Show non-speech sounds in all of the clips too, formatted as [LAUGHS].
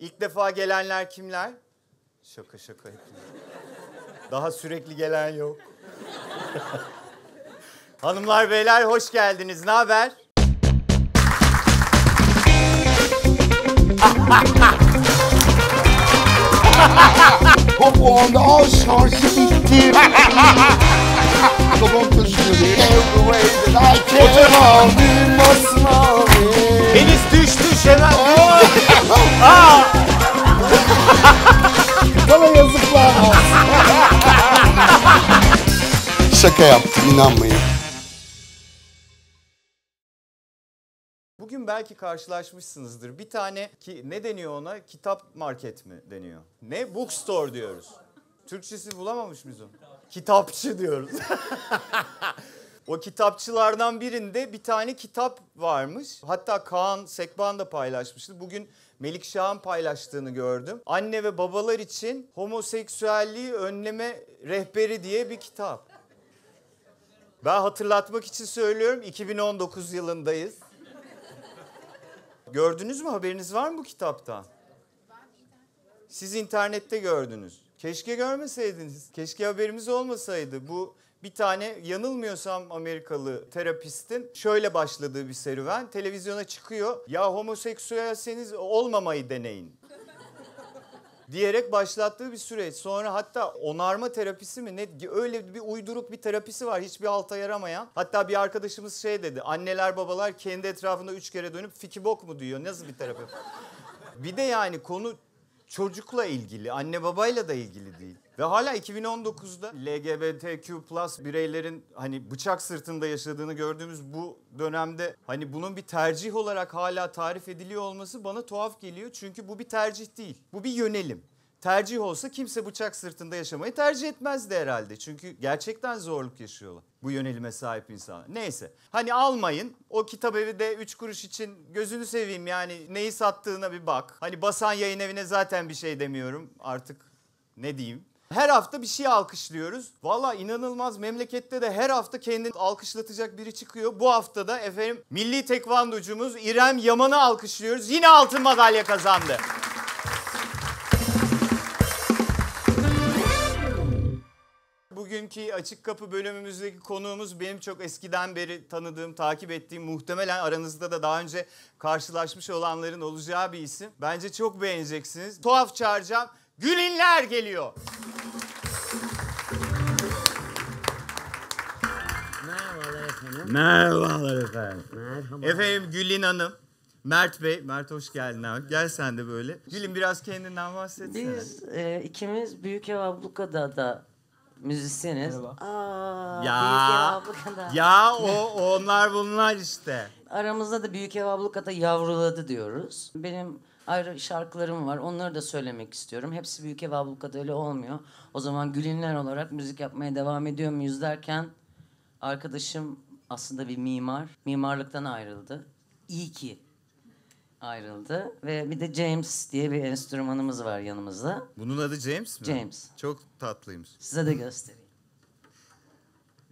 İlk defa gelenler kimler? Şaka şaka hepiniz. Daha sürekli gelen yok. [LAUGHS] Hanımlar beyler hoş geldiniz. Ne haber? Hop o anda al şarjı bitti. Babam taşıyor. Every way that I can. Mavi masmavi. Düştü Şener. Bana yazıklar olsun. Şaka yaptım inanmayın. Bugün belki karşılaşmışsınızdır. Bir tane ki ne deniyor ona? Kitap market mi deniyor? Ne? Bookstore diyoruz. Türkçesi bulamamış mıyız onu? Kitapçı diyoruz. [LAUGHS] o kitapçılardan birinde bir tane kitap varmış. Hatta Kaan Sekban da paylaşmıştı. Bugün Melik Şah'ın paylaştığını gördüm. Anne ve babalar için homoseksüelliği önleme rehberi diye bir kitap. Ben hatırlatmak için söylüyorum 2019 yılındayız. Gördünüz mü? Haberiniz var mı bu kitaptan? Siz internette gördünüz. Keşke görmeseydiniz. Keşke haberimiz olmasaydı. Bu bir tane yanılmıyorsam Amerikalı terapistin şöyle başladığı bir serüven. Televizyona çıkıyor. Ya homoseksüelseniz olmamayı deneyin [LAUGHS] diyerek başlattığı bir süreç. Sonra hatta onarma terapisi mi ne öyle bir uyduruk bir terapisi var hiçbir alta yaramayan. Hatta bir arkadaşımız şey dedi anneler babalar kendi etrafında üç kere dönüp fiki bok mu diyor nasıl bir terapi? [LAUGHS] bir de yani konu çocukla ilgili anne babayla da ilgili değil. Ve hala 2019'da LGBTQ plus bireylerin hani bıçak sırtında yaşadığını gördüğümüz bu dönemde hani bunun bir tercih olarak hala tarif ediliyor olması bana tuhaf geliyor. Çünkü bu bir tercih değil. Bu bir yönelim. Tercih olsa kimse bıçak sırtında yaşamayı tercih etmezdi herhalde. Çünkü gerçekten zorluk yaşıyorlar bu yönelime sahip insanlar. Neyse hani almayın o kitap evi de 3 kuruş için gözünü seveyim yani neyi sattığına bir bak. Hani basan yayın evine zaten bir şey demiyorum artık ne diyeyim. Her hafta bir şey alkışlıyoruz. Valla inanılmaz memlekette de her hafta kendini alkışlatacak biri çıkıyor. Bu hafta da efendim milli tekvandocumuz İrem Yaman'ı alkışlıyoruz. Yine altın madalya kazandı. Bugünkü Açık Kapı bölümümüzdeki konuğumuz benim çok eskiden beri tanıdığım, takip ettiğim, muhtemelen aranızda da daha önce karşılaşmış olanların olacağı bir isim. Bence çok beğeneceksiniz. Tuhaf çağıracağım. Gülinler geliyor. Merhabalar efendim. Merhabalar efendim. Merhaba. Efendim Gülin Hanım. Mert Bey, Mert hoş geldin abi. Gel sen de böyle. Gülün biraz kendinden bahsetsene. Biz e, ikimiz Büyük Ev Abluka'da da müzisyeniz. Aa, Büyük Ev Ya, Abluka'da. ya o onlar bunlar işte. Aramızda da Büyük Ev Abluka'da yavruladı diyoruz. Benim ayrı şarkılarım var. Onları da söylemek istiyorum. Hepsi Büyük Ev Abluka'da öyle olmuyor. O zaman Gülinler olarak müzik yapmaya devam ediyor muyuz derken arkadaşım aslında bir mimar. Mimarlıktan ayrıldı. İyi ki ayrıldı. Ve bir de James diye bir enstrümanımız var yanımızda. Bunun adı James mi? James. Çok tatlıymış. Size de göstereyim.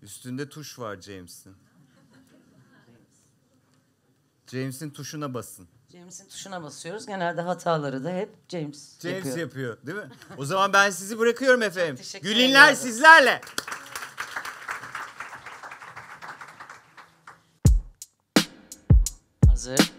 Üstünde tuş var James'in. James'in tuşuna basın. James'in tuşuna basıyoruz. Genelde hataları da hep James, James yapıyor. yapıyor. değil mi? O zaman ben sizi bırakıyorum efendim. Gülinler ederim. sizlerle. Hazır.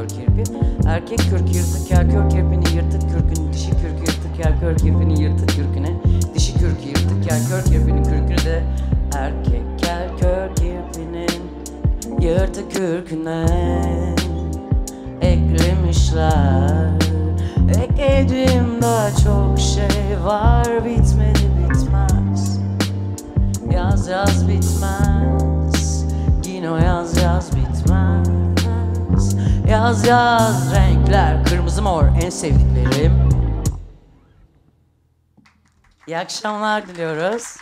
Kelkör kirpi. Erkek kürk yırtık kelkör kirpini yırtık kürkünü dişi kürk yırtık kelkör kirpini yırtık kürküne. Dişi kürk yırtık kelkör kirpinin kürkünü de. Erkek kelkör kirpinin yırtık kürküne. Eklemişler. Eklediğim daha çok şey var bitmedi bitmez. Yaz yaz bitmez. Yine o yaz yaz bitmez Yaz yaz renkler kırmızı mor en sevdiklerim İyi akşamlar diliyoruz.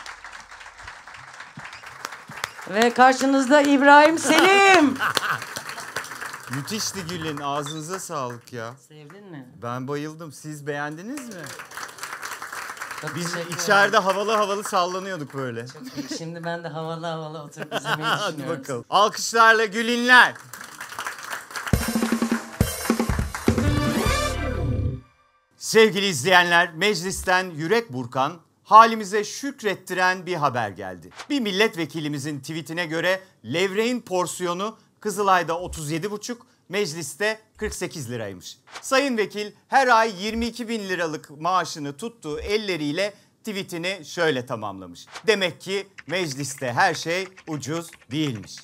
Ve karşınızda İbrahim Selim. [LAUGHS] Müthişti Gül'ün. Ağzınıza sağlık ya. Sevdin mi? Ben bayıldım. Siz beğendiniz mi? Çok Biz teşekkür ederim. içeride havalı havalı sallanıyorduk böyle. Şimdi ben de havalı havalı oturup izlemeyi [LAUGHS] Hadi düşünüyorum. bakalım. Alkışlarla Gülinler. Sevgili izleyenler, meclisten yürek burkan, halimize şükrettiren bir haber geldi. Bir milletvekilimizin tweetine göre levreğin porsiyonu Kızılay'da 37,5, mecliste 48 liraymış. Sayın vekil her ay 22 bin liralık maaşını tuttuğu elleriyle tweetini şöyle tamamlamış. Demek ki mecliste her şey ucuz değilmiş.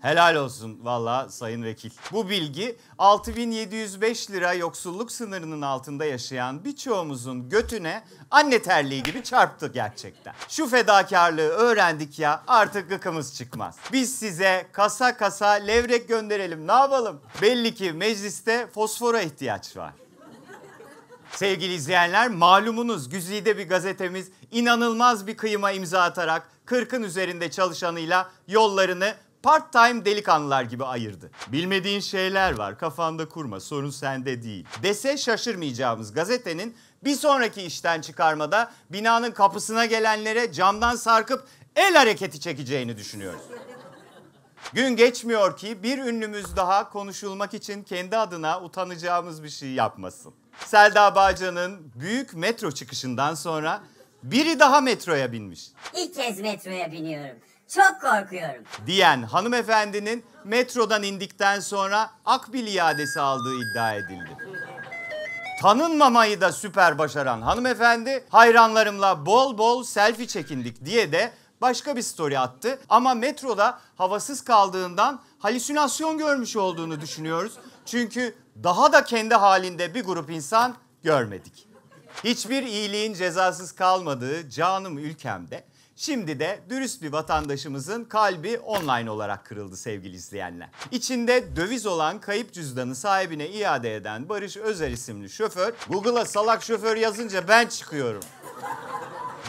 Helal olsun valla sayın vekil. Bu bilgi 6705 lira yoksulluk sınırının altında yaşayan birçoğumuzun götüne anne terliği gibi çarptı gerçekten. Şu fedakarlığı öğrendik ya artık gıkımız çıkmaz. Biz size kasa kasa levrek gönderelim ne yapalım? Belli ki mecliste fosfora ihtiyaç var. Sevgili izleyenler malumunuz güzide bir gazetemiz inanılmaz bir kıyıma imza atarak 40'ın üzerinde çalışanıyla yollarını part time delikanlılar gibi ayırdı. Bilmediğin şeyler var kafanda kurma sorun sende değil. Dese şaşırmayacağımız gazetenin bir sonraki işten çıkarmada binanın kapısına gelenlere camdan sarkıp el hareketi çekeceğini düşünüyoruz. Gün geçmiyor ki bir ünlümüz daha konuşulmak için kendi adına utanacağımız bir şey yapmasın. Selda Bağcan'ın büyük metro çıkışından sonra biri daha metroya binmiş İlk kez metroya biniyorum. Çok korkuyorum. diyen hanımefendinin metrodan indikten sonra akbil iadesi aldığı iddia edildi. Tanınmamayı da süper başaran hanımefendi hayranlarımla bol bol selfie çekindik diye de başka bir story attı. Ama metroda havasız kaldığından halüsinasyon görmüş olduğunu düşünüyoruz. Çünkü daha da kendi halinde bir grup insan görmedik. Hiçbir iyiliğin cezasız kalmadığı canım ülkemde şimdi de dürüst bir vatandaşımızın kalbi online olarak kırıldı sevgili izleyenler. İçinde döviz olan kayıp cüzdanı sahibine iade eden Barış Özer isimli şoför Google'a salak şoför yazınca ben çıkıyorum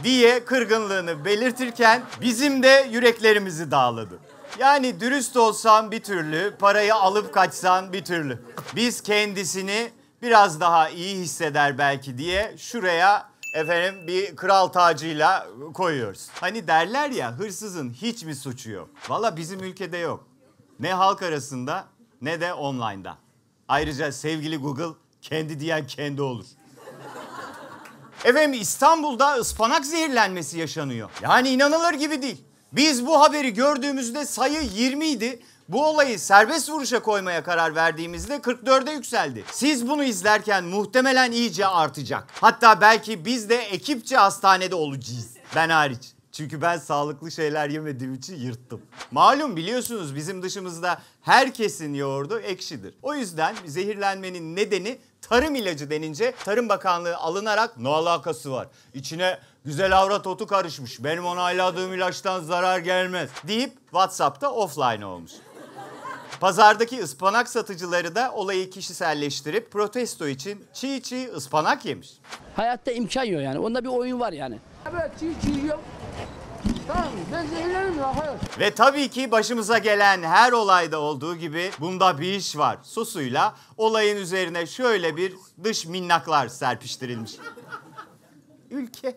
diye kırgınlığını belirtirken bizim de yüreklerimizi dağladı. Yani dürüst olsan bir türlü, parayı alıp kaçsan bir türlü. Biz kendisini biraz daha iyi hisseder belki diye şuraya efendim bir kral tacıyla koyuyoruz. Hani derler ya hırsızın hiç mi suçu yok? Valla bizim ülkede yok. Ne halk arasında ne de online'da. Ayrıca sevgili Google kendi diyen kendi olur. Efendim İstanbul'da ıspanak zehirlenmesi yaşanıyor. Yani inanılır gibi değil. Biz bu haberi gördüğümüzde sayı 20 idi. Bu olayı serbest vuruşa koymaya karar verdiğimizde 44'e yükseldi. Siz bunu izlerken muhtemelen iyice artacak. Hatta belki biz de ekipçe hastanede olacağız. Ben hariç. Çünkü ben sağlıklı şeyler yemediğim için yırttım. Malum biliyorsunuz bizim dışımızda herkesin yoğurdu ekşidir. O yüzden zehirlenmenin nedeni tarım ilacı denince Tarım Bakanlığı alınarak ne alakası var? İçine güzel avrat otu karışmış. Benim onayladığım ilaçtan zarar gelmez deyip WhatsApp'ta offline olmuş. Pazardaki ıspanak satıcıları da olayı kişiselleştirip protesto için çiğ çiğ ıspanak yemiş. Hayatta imkan yok yani. Onda bir oyun var yani. Evet çiğ çiğ yiyorum. Tamam ben zehirlerim ya hayır. Ve tabii ki başımıza gelen her olayda olduğu gibi bunda bir iş var. Susuyla olayın üzerine şöyle bir dış minnaklar serpiştirilmiş. Ülke.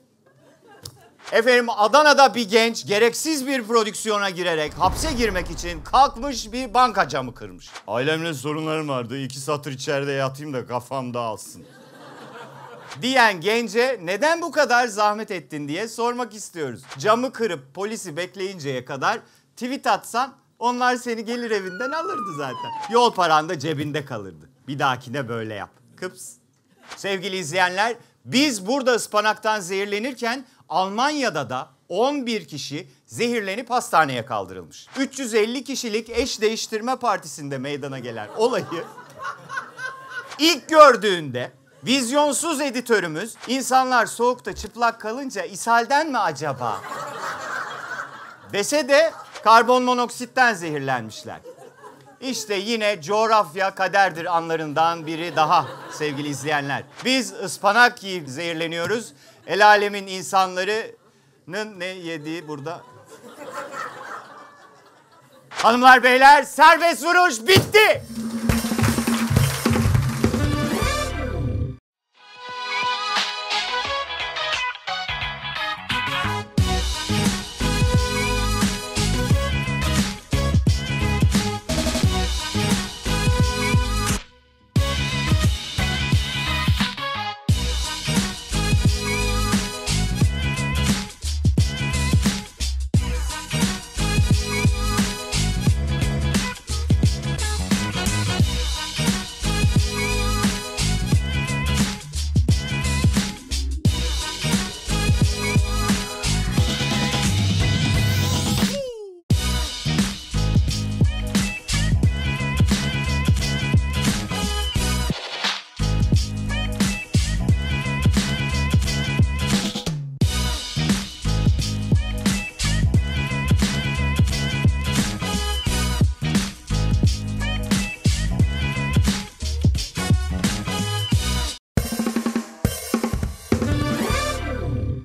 Efendim Adana'da bir genç gereksiz bir prodüksiyona girerek hapse girmek için kalkmış bir banka camı kırmış. Ailemle sorunlarım vardı. iki satır içeride yatayım da kafam dağılsın. Diyen gence neden bu kadar zahmet ettin diye sormak istiyoruz. Camı kırıp polisi bekleyinceye kadar tweet atsan onlar seni gelir evinden alırdı zaten. Yol paran da cebinde kalırdı. Bir dahakine böyle yap. Kıps. Sevgili izleyenler biz burada ıspanaktan zehirlenirken Almanya'da da 11 kişi zehirlenip hastaneye kaldırılmış. 350 kişilik eş değiştirme partisinde meydana gelen olayı ilk gördüğünde vizyonsuz editörümüz insanlar soğukta çıplak kalınca ishalden mi acaba? Dese de karbon monoksitten zehirlenmişler. İşte yine coğrafya kaderdir anlarından biri daha sevgili izleyenler. Biz ıspanak yiyip zehirleniyoruz. El alemin insanlarının ne yediği burada. Hanımlar beyler serbest vuruş bitti.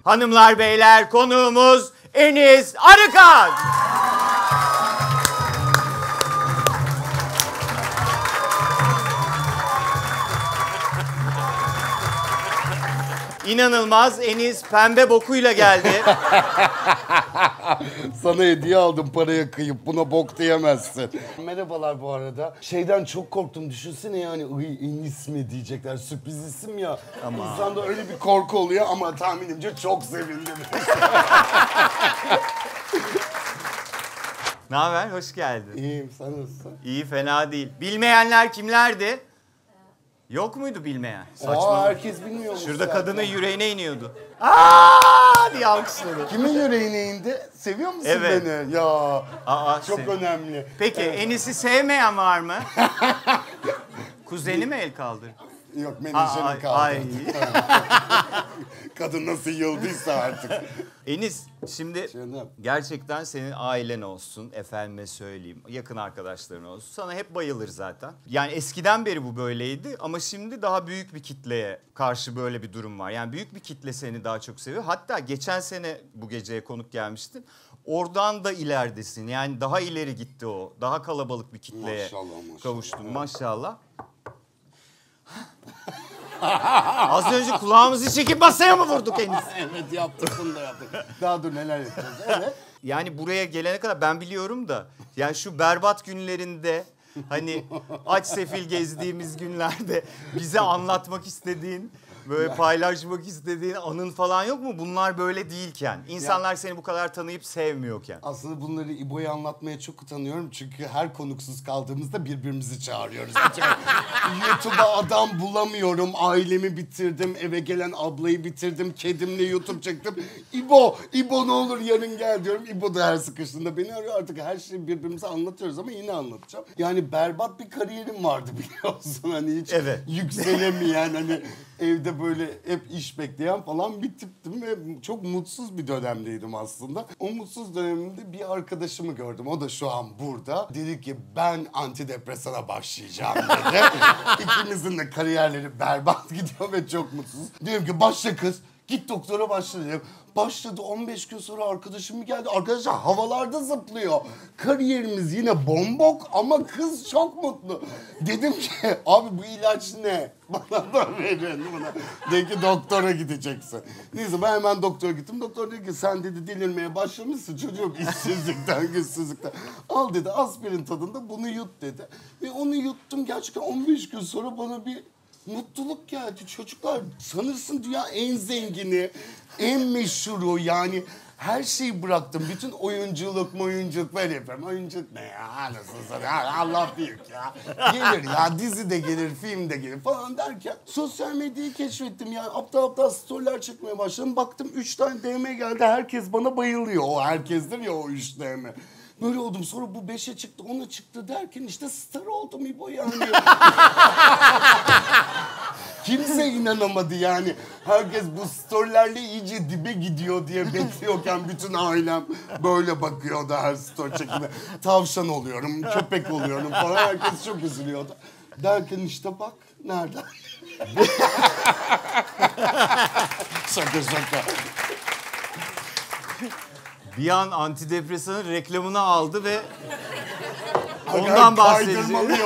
Hanımlar beyler konuğumuz Enis Arıkan. İnanılmaz Enis pembe bokuyla geldi. [LAUGHS] Sana hediye aldım paraya kıyıp buna bok diyemezsin. Merhabalar bu arada. Şeyden çok korktum. Düşünsene yani Iy, Enis mi diyecekler. Sürpriz isim ya. Ama. İnsanda öyle bir korku oluyor ama tahminimce çok sevindim. [LAUGHS] ne haber? Hoş geldin. İyiyim sen nasılsın? İyi fena değil. Bilmeyenler kimlerdi? Yok muydu bilmeyen? Aa, Saçma. herkes bilmiyormuş. Şurada zaten. kadının yüreğine iniyordu. Aa diye alkışladı. Kimin yüreğine indi? Seviyor musun Evet. beni? Ya Aa, çok sev- önemli. Peki Evet. Enis'i sevmeyen var mı? [LAUGHS] Kuzeni mi el kaldır? Yok ay, kaldı. ay. [LAUGHS] Kadın nasıl yıldıysa artık. Enis şimdi Canım. gerçekten senin ailen olsun, efendime söyleyeyim, yakın arkadaşların olsun. Sana hep bayılır zaten. Yani eskiden beri bu böyleydi ama şimdi daha büyük bir kitleye karşı böyle bir durum var. Yani büyük bir kitle seni daha çok seviyor. Hatta geçen sene bu geceye konuk gelmiştin. Oradan da ileridesin. Yani daha ileri gitti o. Daha kalabalık bir kitleye Maşallah, maşallah. kavuştun. Maşallah. [LAUGHS] Az önce kulağımızı çekip masaya mı vurduk Enis? [LAUGHS] evet yaptık bunu da yaptık. Daha dur neler yapacağız. Evet. Yani buraya gelene kadar ben biliyorum da yani şu berbat günlerinde hani aç sefil gezdiğimiz günlerde bize anlatmak istediğin Böyle paylaşmak istediğin anın falan yok mu? Bunlar böyle değilken. İnsanlar seni bu kadar tanıyıp sevmiyorken. Aslında bunları İbo'ya anlatmaya çok utanıyorum. Çünkü her konuksuz kaldığımızda birbirimizi çağırıyoruz. [LAUGHS] YouTube'a adam bulamıyorum. Ailemi bitirdim. Eve gelen ablayı bitirdim. Kedimle YouTube çektim. İbo, İbo ne olur yarın gel diyorum. İbo da her sıkıştığında beni arıyor. Artık her şeyi birbirimize anlatıyoruz ama yine anlatacağım. Yani berbat bir kariyerim vardı [LAUGHS] biliyorsun. Hani hiç Evet. yükselemeyen hani evde [LAUGHS] böyle hep iş bekleyen falan bir tiptim ve çok mutsuz bir dönemdeydim aslında. O mutsuz dönemimde bir arkadaşımı gördüm. O da şu an burada. Dedi ki ben antidepresana başlayacağım dedi. [LAUGHS] İkimizin de kariyerleri berbat [LAUGHS] gidiyor ve çok mutsuz. Diyorum ki başla kız. Git doktora başla dedim. Başladı 15 gün sonra arkadaşım geldi. Arkadaşlar havalarda zıplıyor. Kariyerimiz yine bombok ama kız çok mutlu. Dedim ki [LAUGHS] abi bu ilaç ne? [LAUGHS] Bana da verin buna. Dedi ki doktora gideceksin. Neyse ben hemen doktora gittim. Doktor dedi ki sen dedi delirmeye başlamışsın çocuğum [LAUGHS] işsizlikten güçsüzlükten. Al dedi aspirin tadında bunu yut dedi. Ve onu yuttum gerçekten 15 gün sonra bana bir mutluluk geldi. Çocuklar sanırsın dünya en zengini, en meşhuru yani her şeyi bıraktım. Bütün oyunculuk, oyunculuk böyle yapıyorum. Oyunculuk ne ya? Anasını satayım. Allah büyük ya. Gelir ya dizi de gelir, film de gelir falan derken sosyal medyayı keşfettim. Yani aptal aptal storyler çekmeye başladım. Baktım 3 tane DM geldi. Herkes bana bayılıyor. O herkesdir ya o 3 DM. Böyle oldum. Sonra bu 5'e çıktı, 10'a çıktı derken işte star oldum İbo yani. [LAUGHS] Kimse inanamadı yani. Herkes bu storylerle iyice dibe gidiyor diye bekliyorken bütün ailem böyle bakıyordu her story çekimde. Tavşan oluyorum, köpek oluyorum falan. Herkes çok üzülüyordu. Derken işte bak nereden? [LAUGHS] şaka şaka. Bir an antidepresanın reklamını aldı ve ondan bahsedeceğim. [LAUGHS]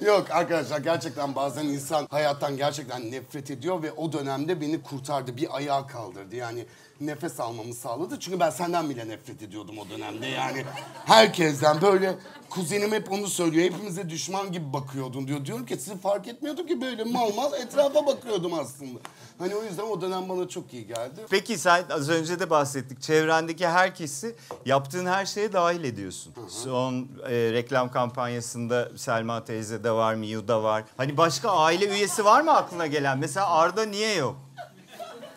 Yok arkadaşlar gerçekten bazen insan hayattan gerçekten nefret ediyor ve o dönemde beni kurtardı. Bir ayağa kaldırdı. Yani nefes almamı sağladı. Çünkü ben senden bile nefret ediyordum o dönemde. Yani herkesten böyle kuzenim hep onu söylüyor. Hepimize düşman gibi bakıyordun diyor. Diyorum ki sizi fark etmiyordum ki böyle mal mal etrafa bakıyordum aslında. Hani o yüzden o dönem bana çok iyi geldi. Peki sen az önce de bahsettik. Çevrendeki herkesi yaptığın her şeye dahil ediyorsun. Son e, reklam kampanyasında Selma teyze de var, Miu da var. Hani başka aile üyesi var mı aklına gelen? Mesela Arda niye yok?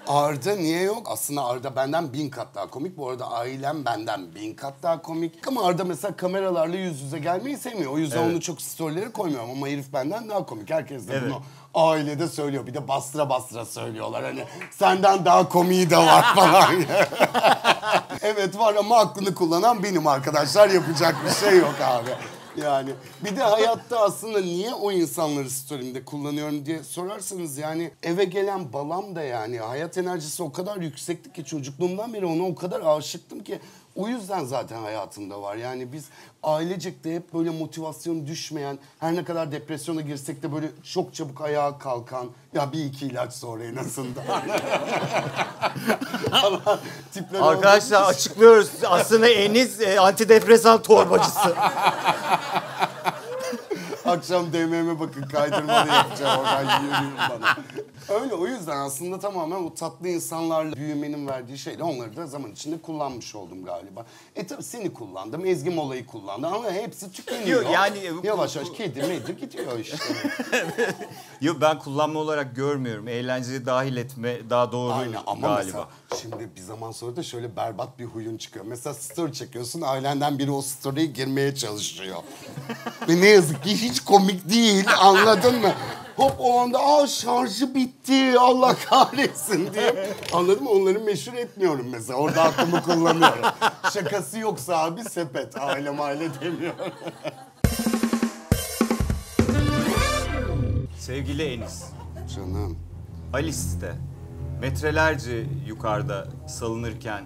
Arda niye yok? Aslında Arda benden bin kat daha komik. Bu arada ailem benden bin kat daha komik. Ama Arda mesela kameralarla yüz yüze gelmeyi sevmiyor. O yüzden Evet. onu çok storylere koymuyorum. Ama herif benden daha komik. Herkes de Evet. bunu ailede söylüyor. Bir de bastıra bastıra söylüyorlar. Hani senden daha komiği de var [LAUGHS] falan. [LAUGHS] evet var ama aklını kullanan benim arkadaşlar. Yapacak bir şey yok abi. Yani. Bir de hayatta aslında niye o insanları story'imde kullanıyorum diye sorarsanız yani eve gelen balam da yani hayat enerjisi o kadar yüksekti ki çocukluğumdan beri ona o kadar aşıktım ki o yüzden zaten hayatımda var. Yani biz ailecek de hep böyle motivasyon düşmeyen, her ne kadar depresyona girsek de böyle çok çabuk ayağa kalkan, ya bir iki ilaç sonra en azından. [LAUGHS] Tipler Arkadaşlar olduğumuz- açıklıyoruz. Aslında Enis e, antidepresan torbacısı. Akşam DM'me bakın kaydırmalı yapacağım oradan yürüyün bana. Öyle o yüzden aslında tamamen o tatlı insanlarla büyümenin verdiği şeyle onları da zaman içinde kullanmış oldum galiba. E tabii seni kullandım, Ezgi Mola'yı kullandım ama hepsi tükeniyor. Yok, yani- Yavaş yavaş kedi medi gidiyor işte. [LAUGHS] Yok ben kullanma olarak görmüyorum. Eğlenceye dahil etme daha doğru Aynen ama galiba. mesela şimdi bir zaman sonra da şöyle berbat bir huyun çıkıyor. Mesela story çekiyorsun ailenden biri o story'e girmeye çalışıyor. [LAUGHS] Ve ne yazık ki hiç komik değil anladın mı? Hop o anda aa şarjı bitti Allah [LAUGHS] kahretsin diye. Anladın mı? Onları meşhur etmiyorum mesela. Orada aklımı kullanıyorum. Şakası yoksa abi sepet. Aile maile demiyorum. [LAUGHS] Sevgili Enis, Canım. Alice'de metrelerce yukarıda salınırken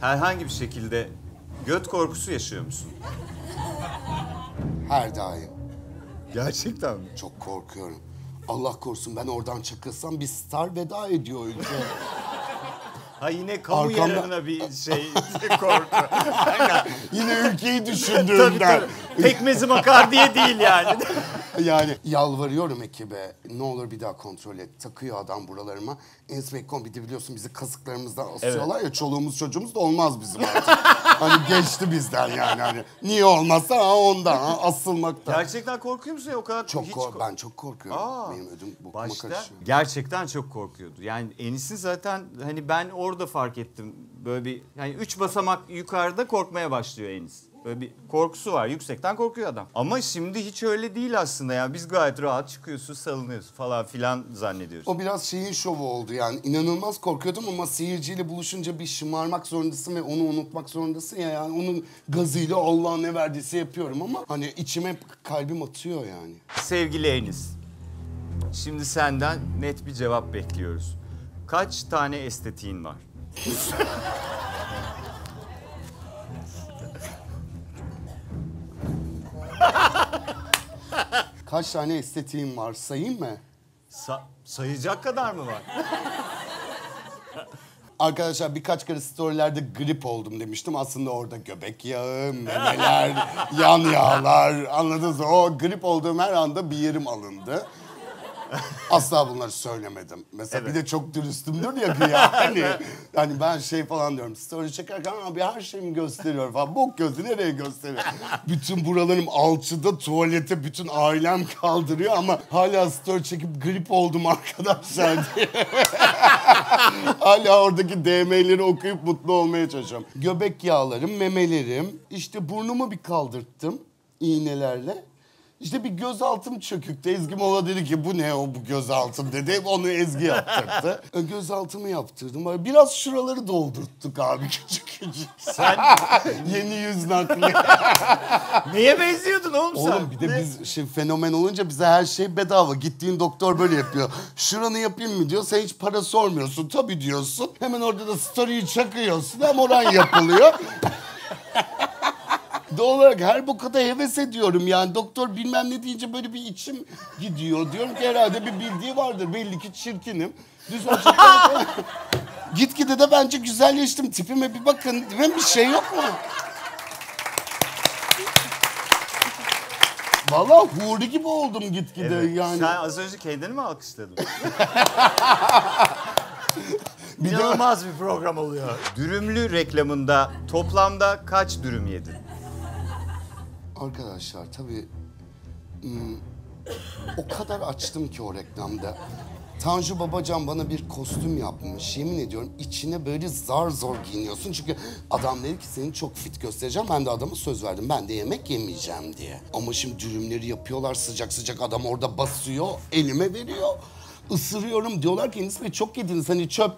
herhangi bir şekilde göt korkusu yaşıyor musun? Her daim. Gerçekten mi? Çok korkuyorum. Allah korusun ben oradan çakılsam bir star veda ediyor ülkeye. Ha yine kamu Arkamda- yararına bir şey [LAUGHS] korku. Yine ülkeyi düşündüğümden. pekmezim akar diye değil yani. [LAUGHS] Yani yalvarıyorum ekibe. Ne olur bir daha kontrol et. Takıyor adam buralarıma. Inspekon bir de biliyorsun bizi kasıklarımızdan asıyorlar ya. Çoluğumuz çocuğumuz da olmaz bizim artık. [LAUGHS] hani geçti bizden yani. Hani niye olmazsa ha ondan ha, asılmaktan. Gerçekten korkuyor musun ya o kadar? Çok hiç kork- kork- ben çok korkuyorum. Aa, Benim ödüm bokuma Başta karışıyor. gerçekten çok korkuyordu. Yani Enis'in zaten hani ben orada fark ettim. Böyle bir yani üç basamak yukarıda korkmaya başlıyor Enis. Böyle bir korkusu var. Yüksekten korkuyor adam. Ama şimdi hiç öyle değil aslında. Yani biz gayet rahat çıkıyorsun, salınıyorsun falan filan zannediyoruz. O biraz şeyin şovu oldu yani. İnanılmaz korkuyordum ama seyirciyle buluşunca bir şımarmak zorundasın ve onu unutmak zorundasın ya. Yani onun gazıyla Allah ne verdiyse yapıyorum ama hani içime kalbim atıyor yani. Sevgili Enis, şimdi senden net bir cevap bekliyoruz. Kaç tane estetiğin var? [LAUGHS] [LAUGHS] Kaç tane estetiğim var sayayım mı? Sa- sayacak kadar mı var? [LAUGHS] Arkadaşlar birkaç kere storylerde grip oldum demiştim. Aslında orada göbek yağı, memeler, [LAUGHS] yan yağlar anladınız mı? O grip olduğum her anda bir yerim alındı. [LAUGHS] Asla bunları söylemedim. Mesela bir de çok dürüstümdür ya güya. [LAUGHS] Hani, hani ben şey falan diyorum. Story çekerken abi her şeyimi gösteriyor falan. Bok gözü nereye gösteriyor? [LAUGHS] bütün buralarım alçıda tuvalete bütün ailem kaldırıyor ama hala story çekip grip oldum arkadaşlar diye. Hala oradaki DM'leri okuyup mutlu olmaya çalışıyorum. Göbek yağlarım, memelerim. işte burnumu bir kaldırttım iğnelerle. İşte bir gözaltım çöküktü. Ezgi Mola dedi ki bu ne o bu gözaltım dedi. Onu Ezgi yaptırdı. [LAUGHS] E, gözaltımı yaptırdım. Biraz şuraları doldurttuk abi [LAUGHS] küçük küçük. Sen [LAUGHS] Yeni yüz nakli. neye benziyordun oğlum sen? Oğlum bir de biz şimdi fenomen olunca bize her şey bedava. Gittiğin doktor böyle yapıyor. Şuranı yapayım mı diyor. Sen hiç para sormuyorsun. Tabii diyorsun. Hemen orada da story'yi çakıyorsun. Hem oran yapılıyor. Doğal olarak her boka da heves ediyorum yani. Doktor bilmem ne deyince böyle bir içim gidiyor. Diyorum ki herhalde bir bildiği vardır. Belli ki çirkinim. Düz açıklar. [LAUGHS] Gitgide de bence güzelleştim. Tipime bir bakın. Değil mi? Bir şey yok mu? Vallahi huri gibi oldum gitgide Evet. yani. Sen az önce kendini mi alkışladın? [LAUGHS] İnanılmaz bir program oluyor. Dürümlü reklamında toplamda kaç dürüm yedin? Arkadaşlar tabii hmm, o kadar açtım ki o reklamda. Tanju Babacan bana bir kostüm yapmış. Yemin ediyorum içine böyle zar zor giyiniyorsun. Çünkü adam dedi ki seni çok fit göstereceğim. Ben de adama söz verdim. Ben de yemek yemeyeceğim diye. Ama şimdi dürümleri yapıyorlar sıcak sıcak. Adam orada basıyor. Elime veriyor. Isırıyorum. Diyorlar ki Enis Bey çok yediniz. Hani çöp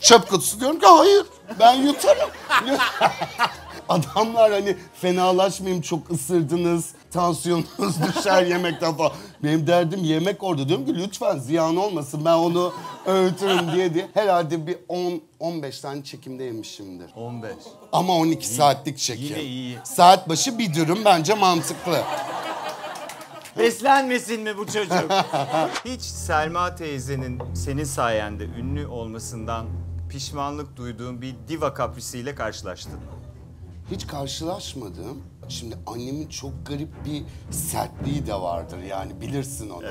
çöp kutusu. Diyorum ki hayır. Ben yutarım. [LAUGHS] Adamlar hani fenalaşmayayım çok ısırdınız, tansiyonunuz [LAUGHS] düşer yemekten falan. Benim derdim yemek orada. Diyorum ki lütfen ziyan olmasın ben onu öğütürüm diye diye. Herhalde bir 10-15 tane çekimde yemişimdir. 15. Ama 12 saatlik çekim. Yine iyi. Saat başı bir dürüm bence mantıklı. Beslenmesin mi bu çocuk? [LAUGHS] Hiç Selma teyzenin senin sayende ünlü olmasından pişmanlık duyduğun bir diva kaprisiyle karşılaştın mı? Hiç karşılaşmadım. Şimdi annemin çok garip bir sertliği de vardır yani bilirsin onu.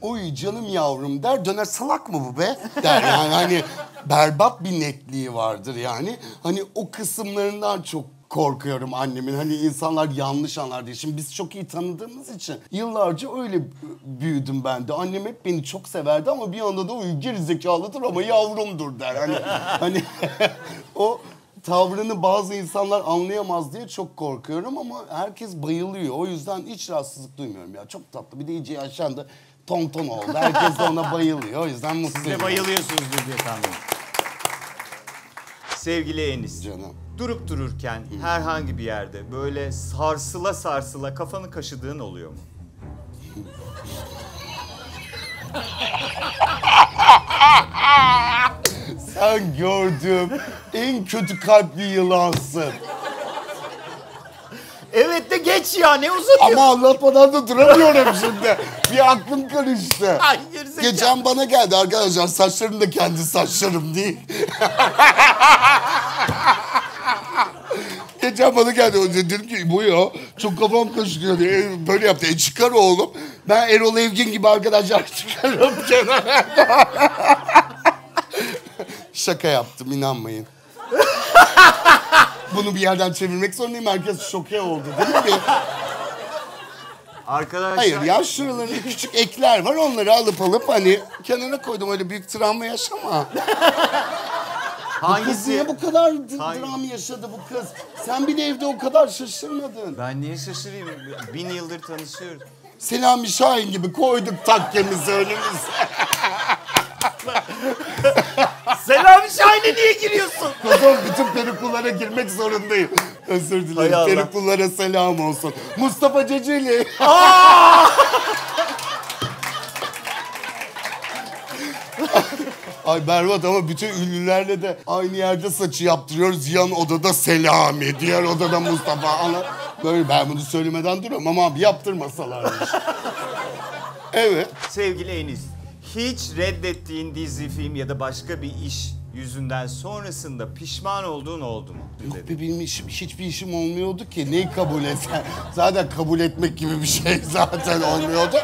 Oy canım yavrum der döner salak mı bu be der yani hani berbat bir netliği vardır yani. Hani o kısımlarından çok korkuyorum annemin. Hani insanlar yanlış anlar diye. Şimdi biz çok iyi tanıdığımız için yıllarca öyle büyüdüm ben de. Annem hep beni çok severdi ama bir yanda da uy gerizekalıdır ama yavrumdur der. Hani hani [LAUGHS] o tavrını bazı insanlar anlayamaz diye çok korkuyorum ama herkes bayılıyor. O yüzden hiç rahatsızlık duymuyorum ya. Çok tatlı. Bir de iyice yaşandı. Ton ton oldu. Herkes de ona bayılıyor. O yüzden Siz mutluyum. de bayılıyorsunuzdur diye tahmin. Sevgili Enis. Canım. Durup dururken herhangi bir yerde böyle sarsıla sarsıla kafanı kaşıdığın oluyor mu? [LAUGHS] Sen gördüğüm en kötü kalpli yılansın. Evet de geç ya ne uzatıyorsun? Ama anlatmadan da duramıyorum şimdi. Bir aklım karıştı. Ay, gerizekalı. Geçen bana geldi arkadaşlar saçlarım da kendi saçlarım değil. [LAUGHS] Geçen bana geldi. O Dedim ki bu ya çok kafam karıştırıyor diye. Böyle yaptı. E çıkar oğlum. Ben Erol Evgin gibi arkadaşlar [LAUGHS] çıkarım kenara. Şaka yaptım inanmayın. [LAUGHS] Bunu bir yerden çevirmek zorundayım. Herkes şoke oldu değil mi? Arkadaşlar Hayır ya şuralarında küçük ekler var. Onları alıp alıp hani kenara koydum. Öyle büyük travma yaşama. Kız hangisi? niye bu kadar Hangi- dram yaşadı bu kız? Sen bir de evde o kadar şaşırmadın. Ben niye şaşırayım? Bin yıldır tanışıyoruz. Selami Şahin gibi koyduk takkemizi önümüze. [LAUGHS] [LAUGHS] Selami Şahin'e niye giriyorsun? Kızım bütün perikullara girmek zorundayım. Özür dilerim. Allah. Selam olsun. Mustafa Ceceli. [LAUGHS] Ay berbat ama bütün ünlülerle de aynı yerde saçı yaptırıyoruz. Yan odada Selami, diğer odada Mustafa. Ana, böyle ben bunu söylemeden duruyorum ama abi yaptırmasalarmış. [LAUGHS] evet. Sevgili Enis, hiç reddettiğin dizi, film ya da başka bir iş yüzünden sonrasında pişman olduğun oldu mu? Yok be benim işim, hiçbir işim olmuyordu ki. Neyi kabul etsen? Zaten kabul etmek gibi bir şey [LAUGHS] zaten olmuyordu.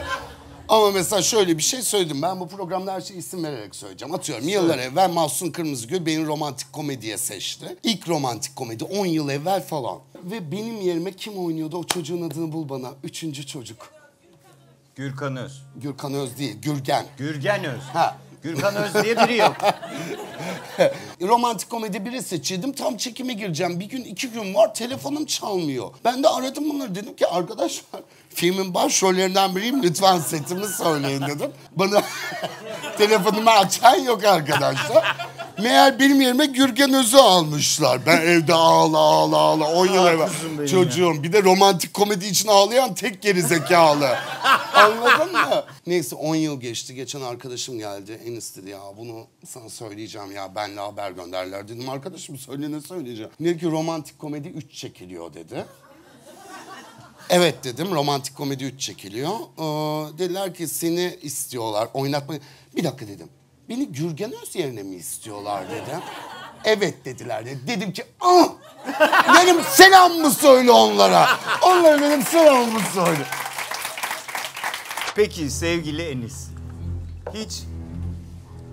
Ama mesela şöyle bir şey söyledim. Ben bu programda her şeyi isim vererek söyleyeceğim. Atıyorum yıllar evvel Mahsun Kırmızıgül beni romantik komediye seçti. İlk romantik komedi 10 yıl evvel falan. Ve benim yerime kim oynuyordu? O çocuğun adını bul bana. Üçüncü çocuk. Gürkan Öz. Gürkan Öz değil, Gürgen. Gürgen Öz. Ha. Gürkan Öz diye biri yok. [LAUGHS] Romantik komedi biri seçildim. Tam çekime gireceğim. Bir gün iki gün var telefonum çalmıyor. Ben de aradım bunları. Dedim ki arkadaşlar filmin başrollerinden biriyim. Lütfen setimi söyleyin dedim. Bana [LAUGHS] telefonumu açan yok arkadaşlar. Meğer benim yerime Gürgen Öz'ü almışlar. Ben [LAUGHS] evde ağla ağla ağla 10 yıl evvel. kızım benim Çocuğum bir de romantik komedi için ağlayan tek geri zekalı. [LAUGHS] Anladın mı? Neyse 10 yıl geçti. Geçen arkadaşım geldi. Enis dedi ya bunu sana söyleyeceğim ya benle haber gönderler dedim. Arkadaşım söyle ne söyleyeceğim. Dedi ki romantik komedi 3 çekiliyor dedi. Evet dedim romantik komedi 3 çekiliyor. Ee, dediler ki seni istiyorlar oynatma. Bir dakika dedim. Beni Gürgen Öz yerine mi istiyorlar dedim. Evet dediler dedi. Dedim ki ah! Benim selamımı söyle onlara. Onlara benim selamımı söyle. Peki sevgili Enis, hiç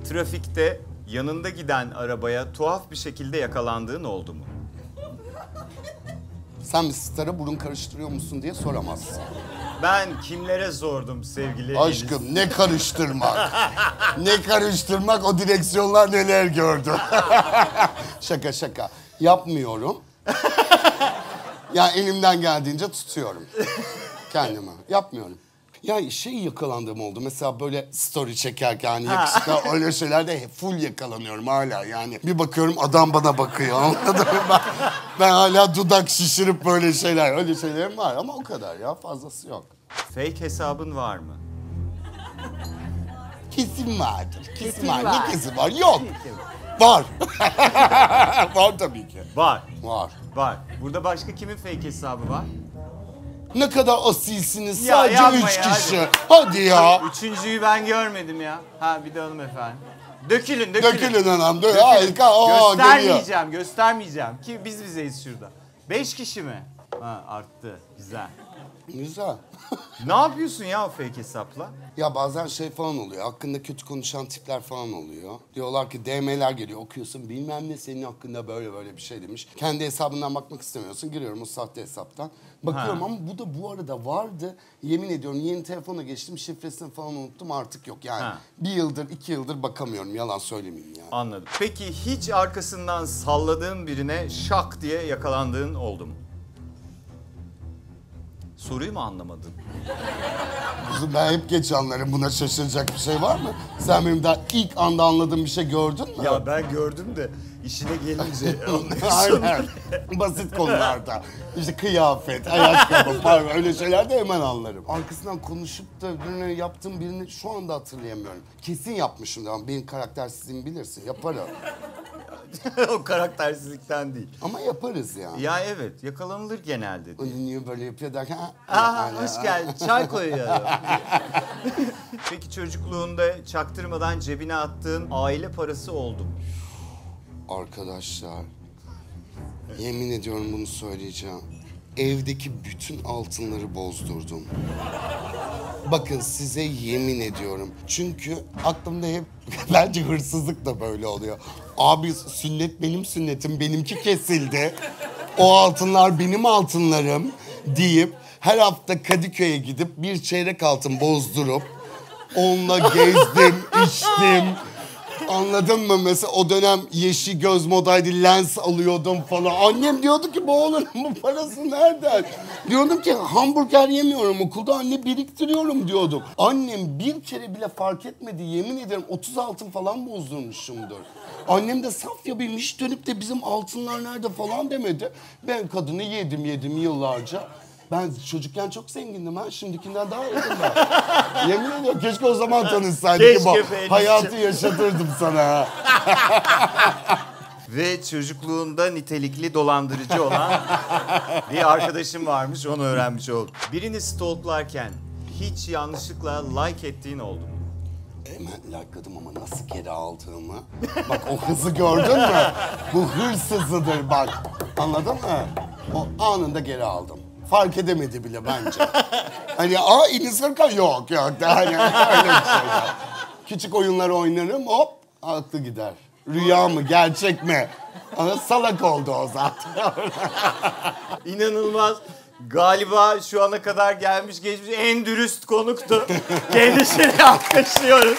trafikte yanında giden arabaya tuhaf bir şekilde yakalandığın oldu mu? Sen bir stara burun karıştırıyor musun diye soramazsın. Ben kimlere sordum sevgili? Aşkım ne karıştırmak. ne karıştırmak o direksiyonlar neler gördü. [LAUGHS] şaka şaka. Yapmıyorum. ya elimden geldiğince tutuyorum. Kendimi. Yapmıyorum. Ya şey yakalandığım oldu. Mesela böyle story çekerken yakışıklı öyle şeylerde full yakalanıyorum hala yani. Bir bakıyorum adam bana bakıyor. Anladın mı? Ben, ben hala dudak şişirip böyle şeyler. Öyle şeylerim var ama o kadar ya fazlası yok. Fake hesabın var mı? Kesin vardır. Kesin, Kesin var. var. Ne kesin var? Yok. Var. [LAUGHS] var tabii ki. Var. Var. Var. Burada başka kimin fake hesabı var? Ne kadar asilsiniz. Ya Sadece yapma üç ya, kişi. Hadi, ya. Üçüncüyü ben görmedim ya. Ha bir de hanımefendi. Dökülün, dökülün. Dökülün anam. Dö Dökülün. Harika. Oo, geliyor. göstermeyeceğim, göstermeyeceğim. Ki biz bizeyiz şurada. Beş kişi mi? Ha arttı. Güzel. Güzel. [LAUGHS] Ne yapıyorsun ya o fake hesapla? Ya bazen şey falan oluyor. Hakkında kötü konuşan tipler falan oluyor. Diyorlar ki DM'ler geliyor. Okuyorsun bilmem ne senin hakkında böyle böyle bir şey demiş. Kendi hesabından bakmak istemiyorsun. Giriyorum o sahte hesaptan. Bakıyorum Ha. ama bu da bu arada vardı. Yemin ediyorum yeni telefona geçtim. Şifresini falan unuttum artık yok. Yani Ha. bir yıldır iki yıldır bakamıyorum. Yalan söylemeyeyim yani. Anladım. Peki hiç arkasından salladığın birine şak diye yakalandığın oldu mu? Soruyu mu anlamadın? Kuzum ben hep geç anlarım. Buna şaşıracak bir şey var mı? Sen benim daha ilk anda anladığım bir şey gördün mü? Ya ben gördüm de işine gelince [LAUGHS] Aynen. Basit konularda. İşte kıyafet, ayakkabı, [LAUGHS] parfüm öyle şeylerde hemen anlarım. Arkasından konuşup da birine yaptığım birini şu anda hatırlayamıyorum. Kesin yapmışım ama benim karaktersizliğimi bilirsin. Yaparım. [LAUGHS] o karaktersizlikten değil. Ama yaparız yani. Ya evet yakalanılır genelde. Onu niye böyle yapıyor derken... ha, Aha yani, hoş geldin. Çay koyuyorum. Peki çocukluğunda çaktırmadan cebine attığın aile parası oldu mu? Arkadaşlar. Yemin ediyorum bunu söyleyeceğim. Evdeki bütün altınları bozdurdum. Bakın size yemin ediyorum. Çünkü aklımda hep [LAUGHS] bence hırsızlık da böyle oluyor. Abi sünnet benim sünnetim, benimki kesildi. O altınlar benim altınlarım deyip her hafta Kadıköy'e gidip bir çeyrek altın bozdurup onunla gezdim, [LAUGHS] içtim. Anladın mı? Mesela o dönem yeşil göz modaydı, lens alıyordum falan. Annem diyordu ki bu oğlum bu parası nereden? Diyordum ki hamburger yemiyorum okulda anne biriktiriyorum diyordum. Annem bir kere bile fark etmedi yemin ederim 30 altın falan bozdurmuşumdur. Annem de saf ya hiç dönüp de bizim altınlar nerede falan demedi. Ben kadını yedim yedim yıllarca. Ben çocukken çok zengindim ha. Şimdikinden daha iyiydim ben. [LAUGHS] Yemin ediyorum keşke o zaman tanışsaydık. Keşke Bu be Enis'ciğim. Hayatı yaşatırdım sana ha. Ve çocukluğunda nitelikli dolandırıcı olan bir arkadaşım varmış onu öğrenmiş oldum. Birini stalklarken hiç yanlışlıkla like ettiğin oldu mu? Hemen like'ladım ama nasıl geri aldığımı. Bak o hızı gördün mü? Bu hırs hızıdır bak. Anladın mı? O anında geri aldım. Fark edemedi bile bence. [LAUGHS] Hani aa Enis Arkan yok yok. Hani öyle bir şey yok. Küçük oyunlar oynarım hop aklı gider. Rüya mı gerçek mi? Ama salak oldu o zaten. [LAUGHS] İnanılmaz. Galiba şu ana kadar gelmiş geçmiş en dürüst konuktu. Kendisini [LAUGHS] alkışlıyoruz.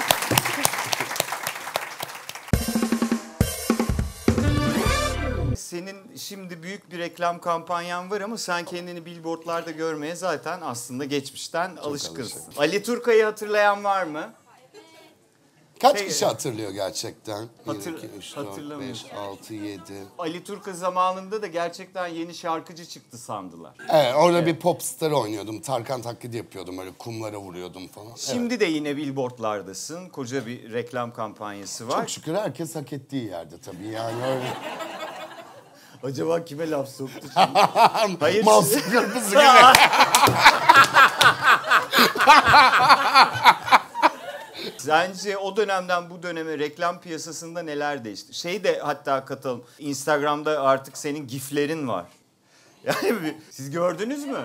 Şimdi büyük bir reklam kampanyan var ama sen kendini billboardlarda görmeye zaten aslında geçmişten alışkınsın. alışık. Ali Turkay'ı hatırlayan var mı? Kaç Peki. kişi hatırlıyor gerçekten? Hatır- 1, 2, 3, 4, hatırlamıyorum. 5, 6, 7. Ali Turka zamanında da gerçekten yeni şarkıcı çıktı sandılar. Evet orada bir popstar oynuyordum. Tarkan taklidi yapıyordum öyle kumlara vuruyordum falan. Evet. Şimdi de yine billboardlardasın. Koca bir reklam kampanyası var. Çok şükür herkes hak ettiği yerde tabii yani öyle. Acaba kime laf soktu [LAUGHS] şimdi? Hayır. Mahsun kırmızı gibi. Sence o dönemden bu döneme reklam piyasasında neler değişti? Şey de hatta katalım. Instagram'da artık senin giflerin var. Yani siz gördünüz mü?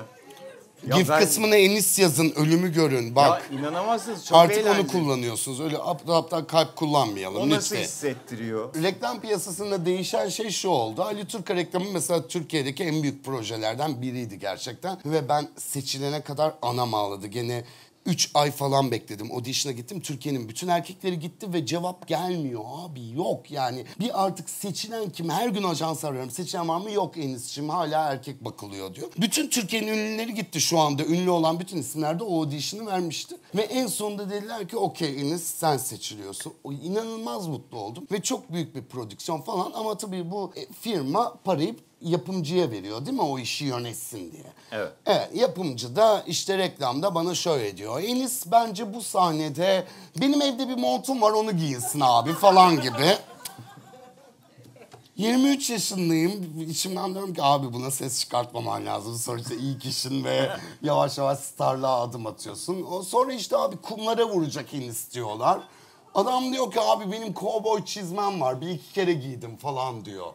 Ya GIF ben- kısmına Enis yazın, ölümü görün. Bak Ya inanamazsınız çok artık eğlenceli. onu kullanıyorsunuz. Öyle aptal aptal kalp kullanmayalım O nasıl lütfen. hissettiriyor? Reklam piyasasında değişen şey şu oldu. Ali Turka reklamı mesela Türkiye'deki en büyük projelerden biriydi gerçekten. Ve ben seçilene kadar anam ağladı. Gene 3 ay falan bekledim. Audition'a gittim. Türkiye'nin bütün erkekleri gitti ve cevap gelmiyor abi. Yok yani. Bir artık seçilen kim? Her gün ajans arıyorum. Seçilen var mı? Yok Enis'cim. Hala erkek bakılıyor diyor. Bütün Türkiye'nin ünlüleri gitti şu anda. Ünlü olan bütün isimler de o audition'ı vermişti. Ve en sonunda dediler ki okey Enis sen seçiliyorsun. O inanılmaz mutlu oldum. Ve çok büyük bir prodüksiyon falan. Ama tabii bu e, firma parayı yapımcıya veriyor değil mi o işi yönetsin diye. Evet. Evet yapımcı da işte reklamda bana şöyle diyor. Enis bence bu sahnede benim evde bir montum var onu giyinsin abi falan gibi. [LAUGHS] 23 yaşındayım. İçimden diyorum ki abi buna ses çıkartmaman lazım. Sonuçta ilk işin ve yavaş yavaş starlığa adım atıyorsun. O sonra işte abi kumlara vuracak Enis diyorlar. Adam diyor ki abi benim kovboy çizmem var. Bir iki kere giydim falan diyor.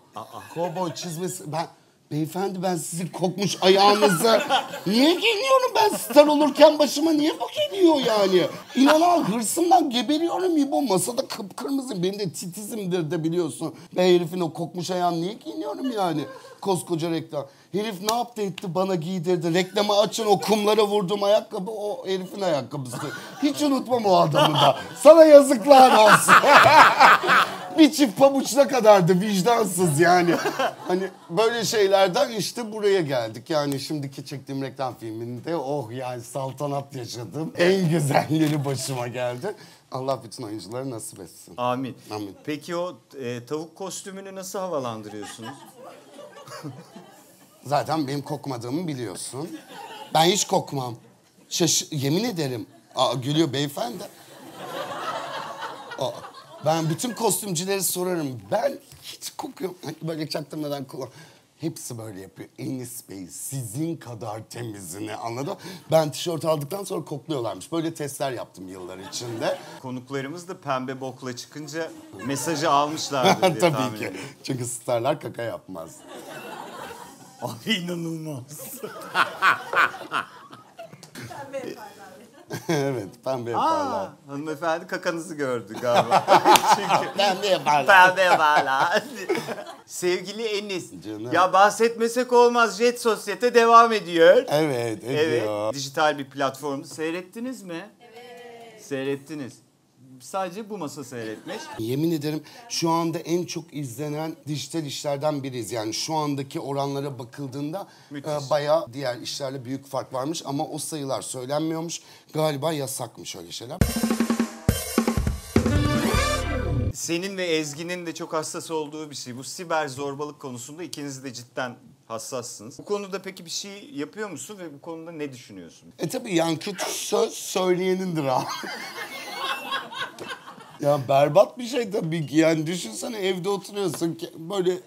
Kovboy çizmesi ben Beyefendi ben sizin kokmuş ayağınızı [LAUGHS] niye geliyorum ben star olurken başıma niye bu geliyor yani? İnanan hırsımdan geberiyorum İbo masada kıpkırmızı benim de titizimdir de biliyorsun. Ben herifin o kokmuş ayağını niye giyiniyorum yani? Koskoca reklam. Herif ne yaptı etti bana giydirdi. Reklamı açın o kumlara vurduğum ayakkabı o herifin ayakkabısı. Hiç unutmam o adamı da. Sana yazıklar olsun. [LAUGHS] bir çift pabuç ne kadardı vicdansız yani. Hani böyle şeylerden işte buraya geldik. Yani şimdiki çektiğim reklam filminde oh yani saltanat yaşadım. En güzelleri başıma geldi. Allah bütün oyuncuları nasip etsin. Amin. Amin. Peki o e, tavuk kostümünü nasıl havalandırıyorsunuz? [LAUGHS] Zaten benim kokmadığımı biliyorsun. Ben hiç kokmam. Şaş yemin ederim. Aa, gülüyor beyefendi. Aa, ben bütün kostümcüleri sorarım. Ben hiç kokuyorum. Hani Böyle çaktırmadan kullan. Hepsi böyle yapıyor. Enis Bey sizin kadar temizini anladın? Ben tişört aldıktan sonra kokluyorlarmış. Böyle testler yaptım yıllar içinde. Konuklarımız da pembe bokla çıkınca [LAUGHS] mesajı almışlardır diye [LAUGHS] tahmin Tabii ki. ediyorum. Çünkü starlar kaka yapmaz. Abi inanılmaz. [LAUGHS] evet pembe yaparlar. Aa, hanımefendi kakanızı gördü galiba. [LAUGHS] Çünkü [LAUGHS] Pembe yaparlar. pembe yaparlar. Sevgili Enis. Canım. Ya bahsetmesek olmaz. Jet Sosyete devam ediyor. Evet ediyor. Evet. Dijital bir platformu seyrettiniz mi? Evet. Seyrettiniz. Sadece bu masa seyretmiş. Yemin ederim şu anda en çok izlenen dijital işlerden biriyiz. Yani şu andaki oranlara bakıldığında Müthiş. e, bayağı diğer işlerle büyük fark varmış ama o sayılar söylenmiyormuş. Galiba yasakmış öyle şeyler. Senin ve Ezgi'nin de çok hassas olduğu bir şey. Bu siber zorbalık konusunda ikiniz de cidden hassassınız. Bu konuda peki bir şey yapıyor musun ve bu konuda ne düşünüyorsun? E tabii yani kötü söz söyleyenindir ha. Ya berbat bir şey tabii ki. Yani düşünsene evde oturuyorsun böyle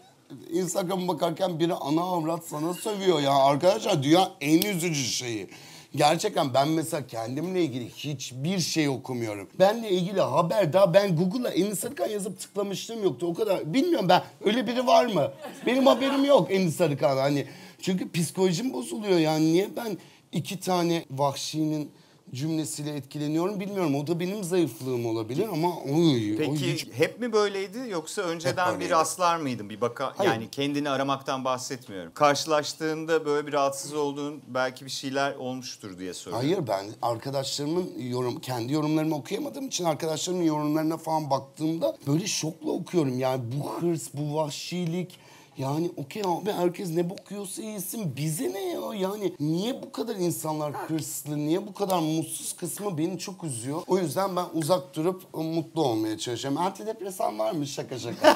Instagram'a bakarken biri ana avrat sana sövüyor ya. Arkadaşlar dünya en üzücü şeyi. Gerçekten ben mesela kendimle ilgili hiçbir şey okumuyorum. Benle ilgili haber daha ben Google'a Enis yazıp tıklamışlığım yoktu. O kadar bilmiyorum ben öyle biri var mı? Benim haberim yok Enis hani. Çünkü psikolojim bozuluyor yani niye ben iki tane vahşinin cümlesiyle etkileniyorum bilmiyorum. O da benim zayıflığım olabilir ama oy, oy Peki hiç- hep mi böyleydi yoksa önceden bir rastlar mıydın? Bir baka Hayır. yani kendini aramaktan bahsetmiyorum. Karşılaştığında böyle bir rahatsız olduğun belki bir şeyler olmuştur diye soruyorum. Hayır ben arkadaşlarımın yorum kendi yorumlarımı okuyamadığım için arkadaşlarımın yorumlarına falan baktığımda böyle şokla okuyorum. Yani bu hırs, bu vahşilik yani okey abi herkes ne bakıyorsa iyisin bize ne ya yani niye bu kadar insanlar hırslı niye bu kadar mutsuz kısmı beni çok üzüyor. O yüzden ben uzak durup e, mutlu olmaya çalışıyorum. Antidepresan var mı şaka şaka.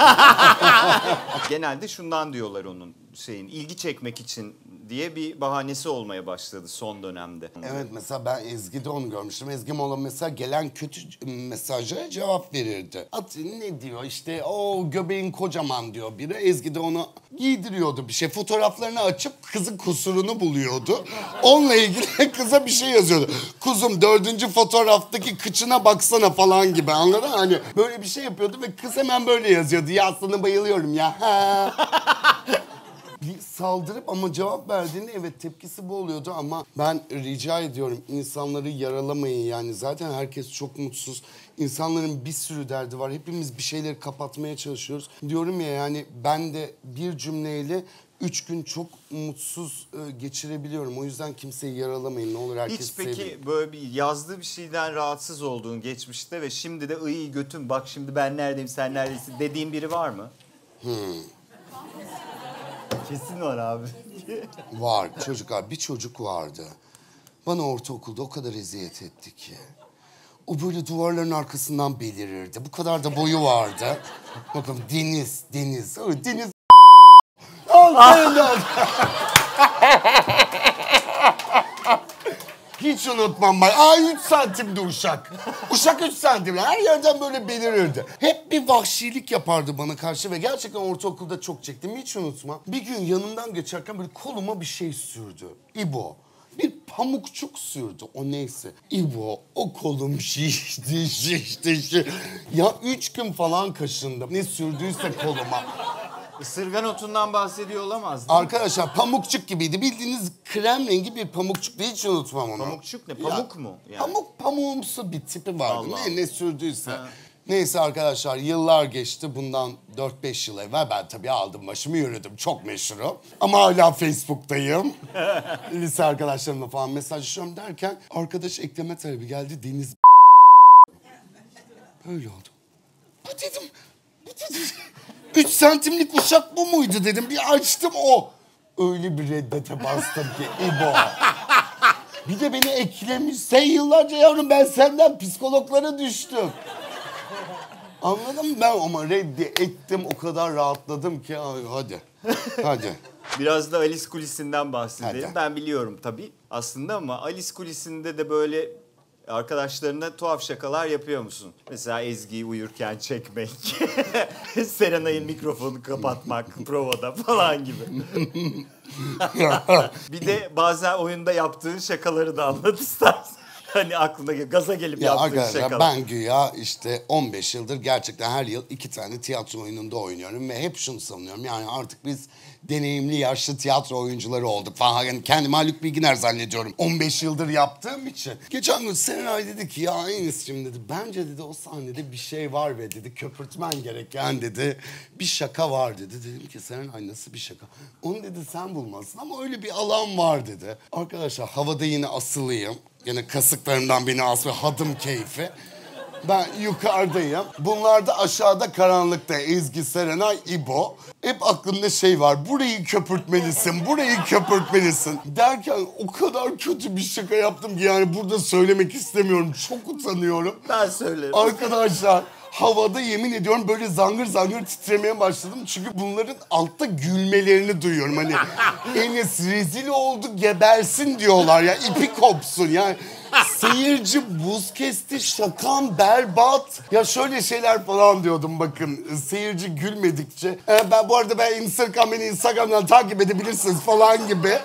[LAUGHS] Genelde şundan diyorlar onun şeyin ilgi çekmek için diye bir bahanesi olmaya başladı son dönemde. Evet mesela ben Ezgi'de onu görmüştüm. Ezgi Mola mesela gelen kötü mesajlara cevap verirdi. At ne diyor işte o göbeğin kocaman diyor biri. Ezgi de onu giydiriyordu bir şey. Fotoğraflarını açıp kızın kusurunu buluyordu. Onunla ilgili [LAUGHS] kıza bir şey yazıyordu. Kuzum dördüncü fotoğraftaki kıçına baksana falan gibi anladın mı? Hani böyle bir şey yapıyordu ve kız hemen böyle yazıyordu. Ya sana bayılıyorum ya. Ha. [LAUGHS] bir saldırıp ama cevap verdiğinde evet tepkisi bu oluyordu ama ben rica ediyorum insanları yaralamayın yani zaten herkes çok mutsuz. İnsanların bir sürü derdi var. Hepimiz bir şeyleri kapatmaya çalışıyoruz. Diyorum ya yani ben de bir cümleyle üç gün çok mutsuz e, geçirebiliyorum. O yüzden kimseyi yaralamayın. Ne olur herkes Hiç peki sevin. böyle bir yazdığı bir şeyden rahatsız olduğun geçmişte ve şimdi de iyi götüm bak şimdi ben neredeyim sen neredesin dediğin biri var mı? Hmm. Kesin var abi. Var çocuklar bir çocuk vardı. Bana ortaokulda o kadar eziyet etti ki. O böyle duvarların arkasından belirirdi. Bu kadar da boyu vardı. Bakın Deniz, Deniz. O Deniz Al sen de. Hiç unutmam bak. Aa 3 santimdi uşak. Uşak 3 santim. Her yerden böyle belirirdi. Hep bir vahşilik yapardı bana karşı ve gerçekten ortaokulda çok çektim. Hiç unutmam. Bir gün yanımdan geçerken böyle koluma bir şey sürdü. İbo. Bir pamukçuk sürdü o neyse. İbo o kolum şişti şişti şişti. Ya üç gün falan kaşındım. Ne sürdüyse koluma. Isırgan otundan bahsediyor olamaz. değil mi? Arkadaşlar pamukçuk gibiydi. Bildiğiniz krem rengi bir pamukçuktu. Hiç unutmam onu. Pamukçuk ne? Pamuk mu yani? Pamuk pamuğumsu bir tipi vardı. Allah ne, ne sürdüyse. Neyse arkadaşlar yıllar geçti. Bundan 4-5 yıl evvel ben tabii aldım başımı yürüdüm. Çok meşhurum. Ama hala Facebook'tayım. [LAUGHS] Lise arkadaşlarımla falan mesajlaşıyorum derken arkadaş ekleme talebi geldi. Deniz [LAUGHS] Böyle oldu. Bu dedim. Bu dedim. Üç santimlik uşak bu muydu dedim. Bir açtım o. Öyle bir reddete bastım ki İbo. Bir de beni eklemiş. Sen yıllarca yavrum ben senden psikologlara düştüm. Anladın mı? Ben ama reddi ettim. O kadar rahatladım ki. Ay, hadi. Hadi. Biraz da Alice kulisinden bahsedelim. Hadi. Ben biliyorum tabii aslında ama Alice kulisinde de böyle arkadaşlarına tuhaf şakalar yapıyor musun? Mesela Ezgi'yi uyurken çekmek, [LAUGHS] Serenay'ın mikrofonu kapatmak [LAUGHS] provada falan gibi. [LAUGHS] Bir de bazen oyunda yaptığın şakaları da anlat istersen. [LAUGHS] Hani aklına gaza gelip Ya yaptığın arkadaşlar şakalar. ben güya işte 15 yıldır gerçekten her yıl iki tane tiyatro oyununda oynuyorum ve hep şunu savunuyorum. Yani artık biz deneyimli yaşlı tiyatro oyuncuları olduk falan. Yani kendimi Haluk Bilginer zannediyorum. 15 yıldır yaptığım için. Geçen gün Serenay dedi ki ya Enis'cim dedi bence dedi o sahnede bir şey var ve dedi köpürtmen gereken dedi bir şaka var dedi. Dedim ki Serenay nasıl bir şaka? Onu dedi sen bulmasın ama öyle bir alan var dedi. Arkadaşlar havada yine asılıyım. Yine kasıklarımdan beni asıyor hadım keyfi. Ben yukarıdayım. Bunlar da aşağıda karanlıkta. Ezgi, Serenay, İbo. Hep aklımda şey var. Burayı köpürtmelisin, burayı köpürtmelisin. Derken o kadar kötü bir şaka yaptım ki yani burada söylemek istemiyorum. Çok utanıyorum. Ben söylerim. Arkadaşlar havada yemin ediyorum böyle zangır zangır titremeye başladım. Çünkü bunların altta gülmelerini duyuyorum. Hani [LAUGHS] Enes rezil oldu gebersin diyorlar ya ipi kopsun yani. Seyirci buz kesti, şakan berbat. Ya şöyle şeyler falan diyordum bakın. Seyirci gülmedikçe. "E, ben bu arada ben Instagram beni Instagram'dan takip edebilirsiniz falan gibi.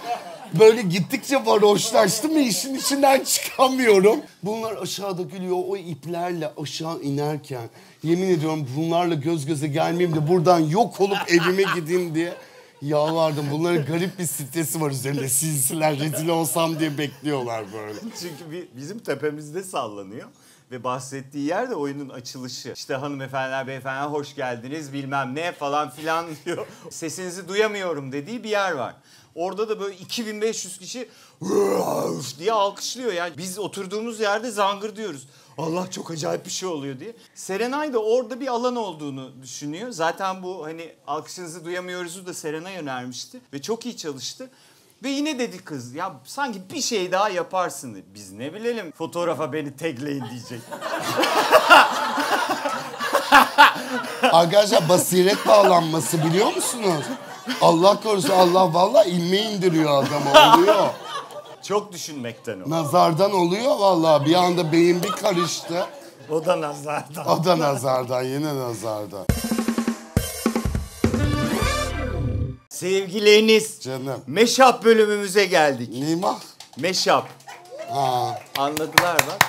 Böyle gittikçe varoşlaştım ve işin içinden çıkamıyorum. Bunlar aşağıda gülüyor o iplerle aşağı inerken. Yemin ediyorum bunlarla göz göze gelmeyeyim de buradan yok olup evime gideyim diye yalvardım. Bunların garip bir stresi var üzerinde. Silsiler rezil olsam diye bekliyorlar böyle. Çünkü bi- bizim tepemizde sallanıyor. Ve bahsettiği yer de oyunun açılışı. İşte hanımefendiler, beyefendiler hoş geldiniz bilmem ne falan filan diyor. Sesinizi duyamıyorum dediği bir yer var. Orada da böyle 2500 kişi diye alkışlıyor. Yani biz oturduğumuz yerde zangır diyoruz. Allah çok acayip bir şey oluyor diye. Serenay da orada bir alan olduğunu düşünüyor. Zaten bu hani alkışınızı duyamıyoruz'u da Serenay önermişti. Ve çok iyi çalıştı. Ve yine dedi kız ya sanki bir şey daha yaparsın. dedi. Biz ne bilelim fotoğrafa beni tagleyin diyecek. Arkadaşlar basiret bağlanması biliyor musunuz? Allah korusun Allah vallahi ilme indiriyor adamı oluyor. Çok düşünmekten o. Nazardan oluyor vallahi bir anda beyin bir karıştı. O da nazardan. O da nazardan yine nazardan. Sevgileriniz. Canım. Meşap bölümümüze geldik. Nima? Meşap. Ha. Anladılar bak.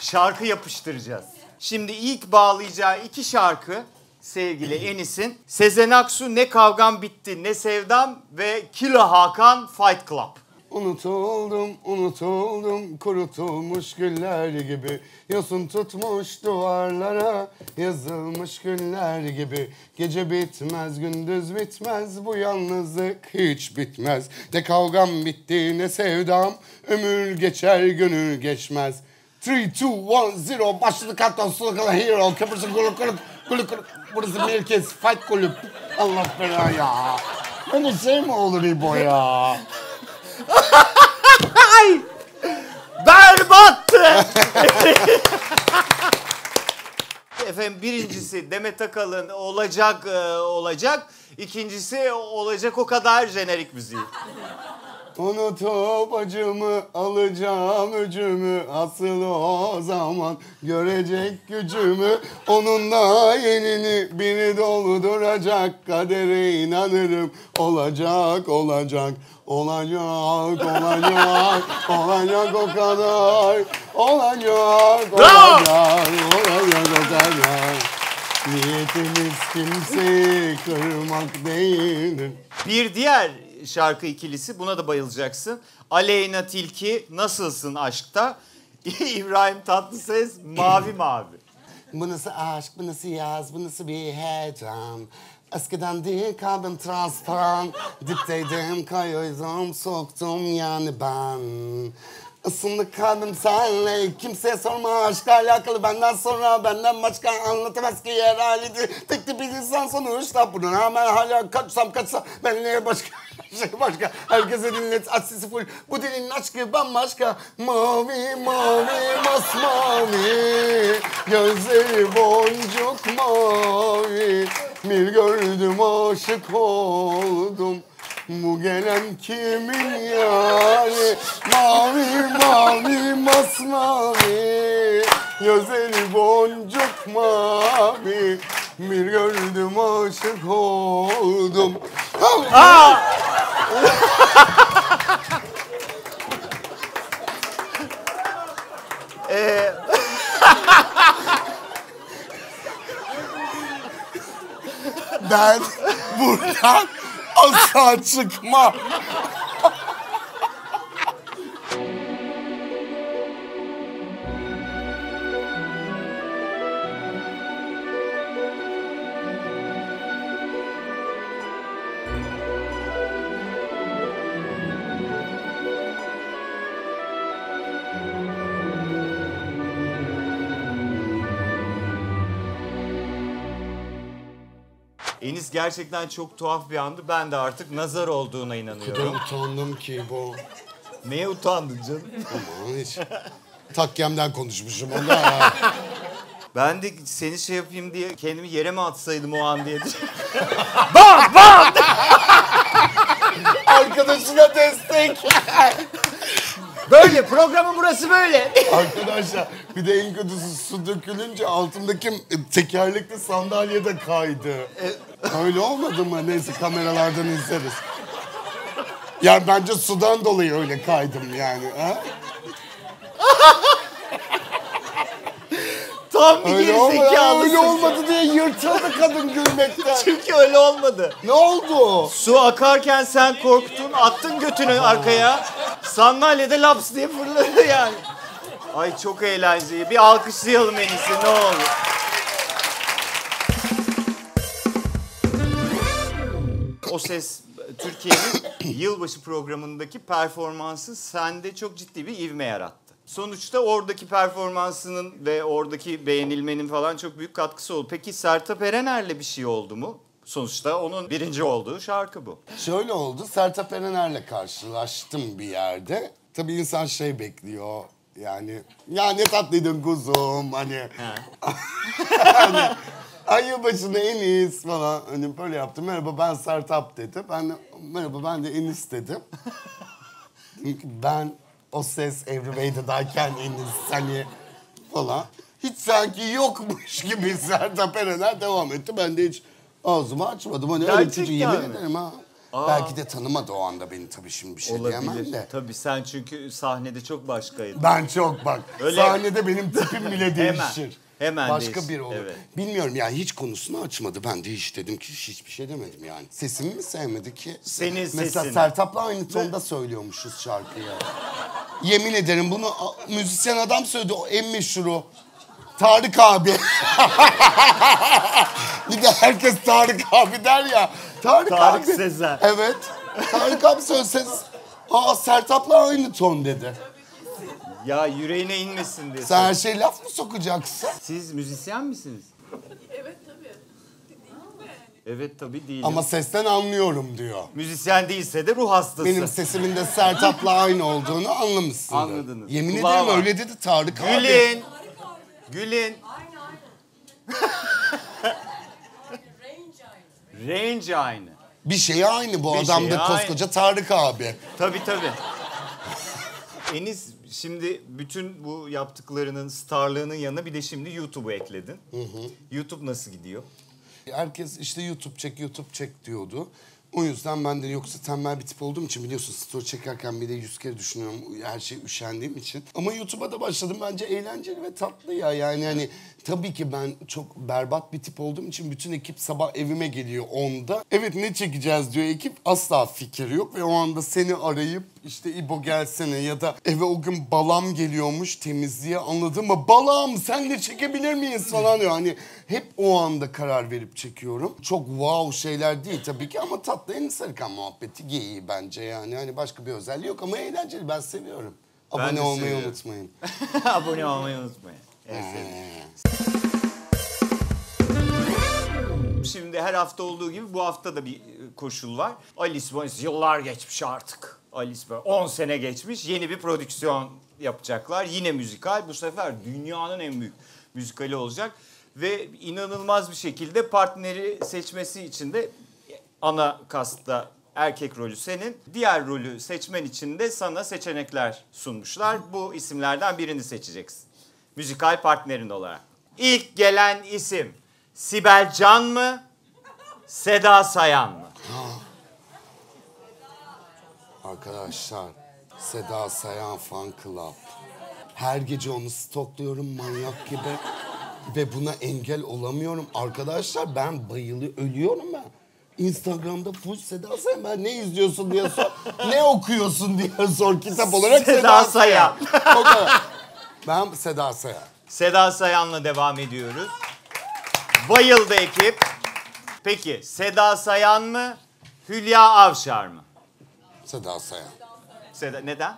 Şarkı yapıştıracağız. Şimdi ilk bağlayacağı iki şarkı sevgili Enis'in Sezen Aksu Ne Kavgam Bitti Ne Sevdam ve Kilo Hakan Fight Club. Unutuldum, unutuldum, kurutulmuş güller gibi. Yosun tutmuş duvarlara, yazılmış güller gibi. Gece bitmez, gündüz bitmez, bu yalnızlık hiç bitmez. Ne kavgam bitti, ne sevdam, ömür geçer, gönül geçmez. 3, 2, 1, 0, başladı karton, sulukala hero, köprüsü guluk guluk, guluk guluk. Burası merkez, fight kulüp. Allah bela ya. Böyle şey mi olur İbo ya? [LAUGHS] Berbattı! [LAUGHS] Efendim birincisi Demet Akalın olacak e, olacak. İkincisi olacak o kadar jenerik müziği. Unutup acımı alacağım öcümü. Asıl o zaman görecek gücümü. Onunla yenini biri dolduracak Kadere inanırım. Olacak olacak Olacak olacak olacak o kadar. Olacak olacak olacak o kadar. Niyetimiz kimseyi kırmak değildir Bir diğer şarkı ikilisi buna da bayılacaksın. Aleyna Tilki Nasılsın Aşk'ta? [LAUGHS] İbrahim Tatlıses Mavi Mavi. Bu nasıl aşk, bu nasıl yaz, bu nasıl bir heyecan. Eskiden değil kalbim transparan. Dipteydim kayıyordum, soktum yani ben. Isındı kalbim senle. Kimseye sorma aşkla alakalı. Benden sonra benden başka anlatamaz ki yer halidir. Tek tip bir insan sonuçta. Buna rağmen hala kaçsam kaçsam Benle başka [LAUGHS] şey başka. Herkese dinlet aç sesi full. Bu dilin aşkı bambaşka. Mavi mavi masmavi. Gözleri boncuk mavi. Bir gördüm aşık oldum bu gelen kimin yani Mavi mavi masmavi. Gözleri boncuk mavi. Bir gördüm aşık oldum. [LAUGHS] Ee, [LAUGHS] Ben buradan Asla çıkma. Gerçekten çok tuhaf bir andı. Ben de artık nazar olduğuna O kadar inanıyorum. utandım ki bu. Neye utandın canım? Aman hiç. Takyemden konuşmuşum onda. ya. Ben de seni şey yapayım diye kendimi yere mi atsaydım o an diye. [LAUGHS] Arkadaşına destek. Böyle programın burası böyle. [LAUGHS] Arkadaşlar bir de en kötüsü su dökülünce altındaki tekerlekli sandalye de kaydı. Öyle olmadı mı? Neyse kameralardan izleriz. Yani bence sudan dolayı öyle kaydım yani. Ha? [LAUGHS] Tam bir Öyle, gerizekalısın. öyle olmadı diye yırtıldı kadın gülmekten. [LAUGHS] Çünkü öyle olmadı. ne oldu? Su akarken sen korktun, attın götünü arkaya. Sandalyede laps diye fırladı yani. Ay çok eğlenceli. Bir alkışlayalım en iyisi ne olur. O ses Türkiye'nin yılbaşı programındaki performansı sende çok ciddi bir ivme yarattı. Sonuçta oradaki performansının ve oradaki beğenilmenin falan çok büyük katkısı oldu. Peki Sertab Erener'le bir şey oldu mu? Sonuçta onun birinci olduğu şarkı bu. Şöyle oldu. Sertab Erener'le karşılaştım bir yerde. Tabii insan şey bekliyor. Yani ya ne tatlıydın kuzum hani. [LAUGHS] hani ay yılbaşında Enis falan hani böyle yaptım. Merhaba ben Sertab dedi. Ben de merhaba ben de Enis dedim. [LAUGHS] Dedim ki ben o ses Evri Bey'deyken Enis hani falan. Hiç sanki yokmuş gibi Sertab Erener devam etti. Ben de hiç ağzımı açmadım. Hani öyle bir çocuk yemin mi? ederim ha. Belki de tanımadı o anda beni tabii şimdi bir şey diyemem Olabilir. de. Tabii sen çünkü sahnede çok başkaydın. Ben çok bak. Öyle- Sahnede benim tipim bile [LAUGHS] değişir. hemen Başka değişir, biri olur. evet. Bilmiyorum yani hiç konusunu açmadı. Ben de hiç dedim ki hiçbir şey demedim yani. Sesimi mi sevmedi ki? Senin Mesela sesini. Sertab'la aynı tonda söylüyormuşuz şarkıyı. Yemin ederim bunu müzisyen adam söyledi o en meşhuru. Tarık abi. [LAUGHS] bir de herkes Tarık abi der ya. Tarık, Tarık abi. Sezer. Evet. Tarık abi söyleseniz. Aa Sertab'la aynı ton dedi. Ya yüreğine inmesin diye. Sen her şey laf mı sokacaksın? Siz müzisyen misiniz? Evet tabii. Evet tabii değilim. Ama sesten anlıyorum diyor. Müzisyen değilse de ruh hastası. Benim sesimin de Sertab'la aynı olduğunu anlamışsın. Anladınız. Yemin Kulağı ederim var. öyle dedi Tarık abi. Gülün. Gülün. [LAUGHS] Range aynı. Bir şey aynı bu Bir adam şey da aynı. koskoca Tarık abi. Tabii tabii. [LAUGHS] Enis şimdi bütün bu yaptıklarının starlığının yanına bir de şimdi YouTube'u ekledin. YouTube nasıl gidiyor? Herkes işte YouTube çek, YouTube çek diyordu. O yüzden ben de yoksa tembel bir tip olduğum için biliyorsun story çekerken bile yüz kere düşünüyorum her şey üşendiğim için. Ama YouTube'a da başladım bence eğlenceli ve tatlı ya yani hani tabii ki ben çok berbat bir tip olduğum için bütün ekip sabah evime geliyor onda. Evet ne çekeceğiz diyor ekip asla fikir yok ve o anda seni arayıp işte İbo gelsene ya da eve o gün balam geliyormuş temizliğe anladın mı? Balam senle çekebilir miyiz falan diyor. Hani hep o anda karar verip çekiyorum. Çok wow şeyler değil tabii ki ama tatlı en sarıkan muhabbeti geyiği bence yani. Hani başka bir özelliği yok ama eğlenceli ben seviyorum. Ben Abone de olmayı seviyorum. unutmayın. [LAUGHS] Abone olmayı unutmayın. Şimdi her hafta olduğu gibi bu hafta da bir e, koşul var. Alice Boys yıllar geçmiş artık. Alice Boys 10 sene geçmiş. Yeni bir prodüksiyon yapacaklar. Yine müzikal. Bu sefer dünyanın en büyük müzikali olacak. Ve inanılmaz bir şekilde partneri seçmesi için de ana kastta erkek rolü senin. Diğer rolü seçmen için de sana seçenekler sunmuşlar. Bu isimlerden birini seçeceksin. Müzikal partnerin olarak. İlk gelen isim Sibel Can mı? Seda Sayan mı? [GASPS] Arkadaşlar Seda Sayan Fan Club. Her gece onu stokluyorum manyak gibi. Ve buna engel olamıyorum. Arkadaşlar ben bayılı ölüyorum ben. Instagram'da full Seda Sayan. Ben ne izliyorsun diye sor. [LAUGHS] ne okuyorsun diye sor. Kitap olarak Seda Seda, Sayan. Sayan. o kadar. Ben Seda Sayan. Seda Sayan'la devam ediyoruz. Bayıldı ekip. Peki Seda Sayan mı? Hülya Avşar mı? Seda Sayan. Seda, neden?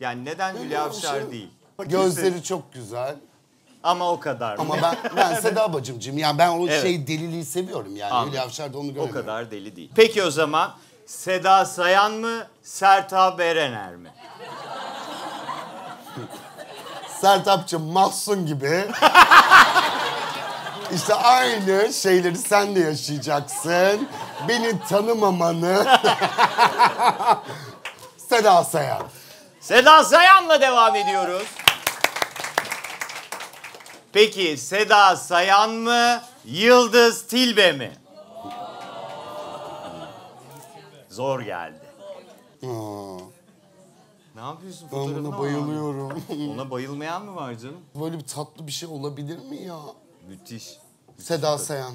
Yani neden Hülya Avşar değil? Gözleri çok güzel. Ama o kadar? Ama ben ben [LAUGHS] Seda bacımcıyım. Yani ben o Evet. şey deliliği seviyorum yani. Anladım. Hülya Avşar'da onu O göremiyorum. kadar deli değil. Peki o zaman Seda Sayan mı? Sertab Erener mi? Sertapçım Mahsun gibi. işte aynı şeyleri sen de yaşayacaksın. Beni tanımamanı. [LAUGHS] Seda Sayan. Seda Sayan'la devam ediyoruz. Peki Seda Sayan mı? Yıldız Tilbe mi? Zor geldi. Aa, Ne yapıyorsun ben fotoğrafına? buna bayılıyorum. [LAUGHS] Ona bayılmayan mı var canım? Böyle bir tatlı bir şey olabilir mi ya? Müthiş. Seda Sayan.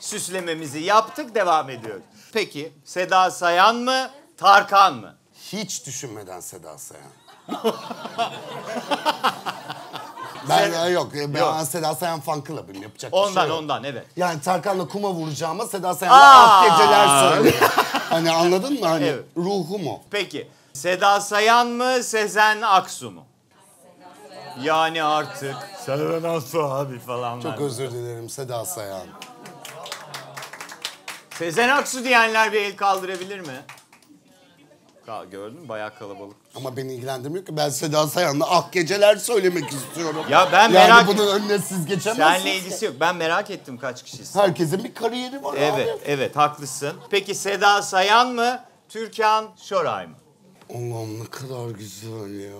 Süslememizi yaptık devam ediyoruz. Peki Seda Sayan mı? Tarkan mı? Hiç düşünmeden Seda Sayan. [LAUGHS] ben Sen- yok. Ben Yok. Seda Sayan fan club'ım yapacak bir Ondan şey yok. ondan evet. Yani Tarkan'la kuma vuracağıma Seda Sayan'la ak geceler söyle. [LAUGHS] hani anladın mı? Hani Evet. ruhum o. Peki Seda Sayan mı? Sezen Aksu mu? Yani artık Sezen Aksu abi falan. Çok özür dilerim Seda Sayan. Sezen Aksu diyenler bir el kaldırabilir mi? Gördün mü? Bayağı kalabalık. Ama beni ilgilendirmiyor ki ben Seda Sayan'la ak geceler söylemek istiyorum. Ya ben yani merak bunun önüne siz geçemezsiniz. Seninle ilgisi yok. Ben merak ettim kaç kişisin. Herkesin bir kariyeri var Evet, abi. evet haklısın. Peki Seda Sayan mı? Türkan Şoray mı? Allah'ım ne kadar güzel ya.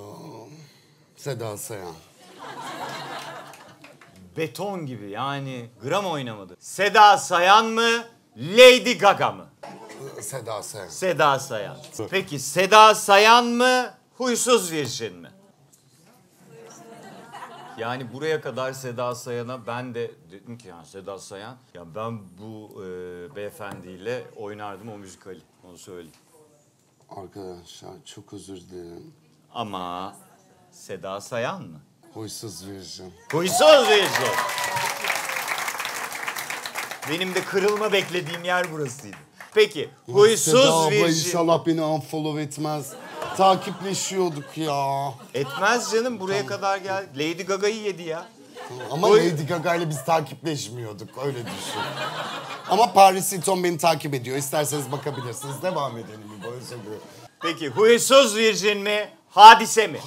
Seda Sayan. Beton gibi yani gram oynamadı. Seda Sayan mı? Lady Gaga mı? Seda Sayan. Seda Sayan. Peki Seda Sayan mı? Huysuz Virjin mi? Yani buraya kadar Seda Sayan'a ben de dedim ki ya Seda Sayan ya ben bu e, beyefendiyle oynardım o müzikali. Onu söyleyeyim. Arkadaşlar çok özür dilerim. Ama Seda Sayan mı? Huysuz Virgin. Huysuz Virjin. Benim de kırılma beklediğim yer burasıydı. Peki Seda Huysuz abla Virjin. inşallah beni unfollow etmez. Takipleşiyorduk ya. Etmez canım buraya kadar gel. Lady Gaga'yı yedi ya. Ama Oy. Lady Gaga ile biz takipleşmiyorduk öyle düşün. Ama Paris Hilton beni takip ediyor. İsterseniz bakabilirsiniz. Devam edelim bir soruyor. Peki huysuz virjin mi? Hadise mi?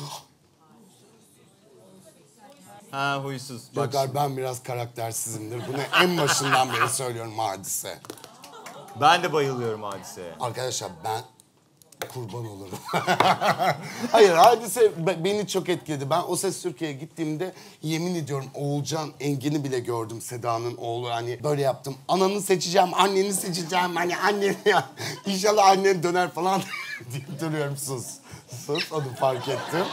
Ha huysuz. Bak Gökhan ben biraz karaktersizimdir. Bunu en başından beri söylüyorum hadise. Ben de bayılıyorum hadiseye. Arkadaşlar ben kurban olurum. [LAUGHS] Hayır hadise be- beni çok etkiledi. Ben O Ses Türkiye'ye gittiğimde yemin ediyorum Oğulcan Engin'i bile gördüm Seda'nın oğlu. Hani böyle yaptım. Ananı seçeceğim, anneni seçeceğim. Hani annen ya inşallah annen döner falan [LAUGHS] deyip duruyorum sus. Sus onu fark ettim.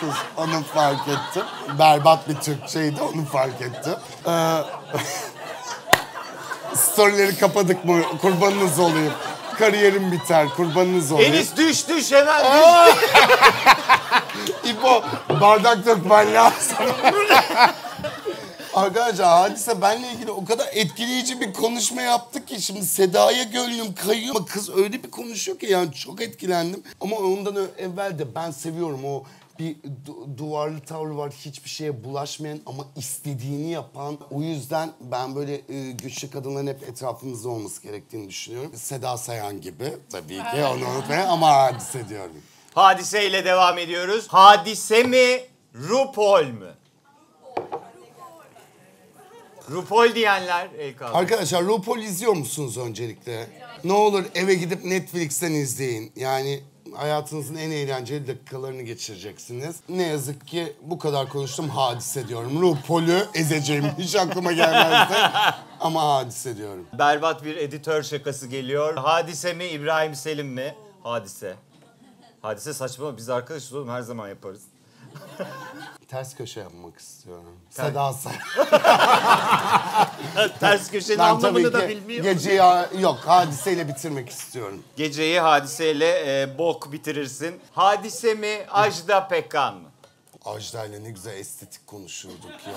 Sus onu fark ettim. Berbat bir Türkçeydi onu fark ettim. Ee, [LAUGHS] Storyleri kapadık mı? Kurbanınız olayım. Kariyerim biter. Kurbanınız olayım. Enis düş düş hemen düş. [LAUGHS] İbo bardak dökmen lazım. Arkadaşlar hadise benle ilgili o kadar etkileyici bir konuşma yaptı ki şimdi Seda'ya gönlüm kayıyor ama kız öyle bir konuşuyor ki yani çok etkilendim. Ama ondan evvel de ben seviyorum o bir du- duvarlı tavrı var hiçbir şeye bulaşmayan ama istediğini yapan. O yüzden ben böyle e, güçlü kadınların hep etrafımızda olması gerektiğini düşünüyorum. Seda Sayan gibi tabii ki onu unutmayın ama hadise diyorum. Hadise ile devam ediyoruz. Hadise mi? RuPaul mü? RuPaul diyenler el. Arkadaşlar RuPaul izliyor musunuz öncelikle? Ne olur eve gidip Netflix'ten izleyin. Yani hayatınızın en eğlenceli dakikalarını geçireceksiniz. Ne yazık ki bu kadar konuştum hadise diyorum. RuPaul'ü ezeceğim [LAUGHS] hiç aklıma gelmezdi. Ama hadise diyorum. Berbat bir editör şakası geliyor. Hadise mi İbrahim Selim mi? Hadise. Hadise saçma biz arkadaşız oğlum her zaman yaparız. [LAUGHS] Ters köşe yapmak istiyorum. Seda Sayan. [LAUGHS] Ters köşenin Ben tabii anlamını da ki bilmiyor. geceyi yok hadiseyle bitirmek istiyorum. Geceyi hadiseyle e, bok bitirirsin. Hadise mi, Ajda Pekkan mı? Ajda ile ne güzel estetik konuşuyorduk ya.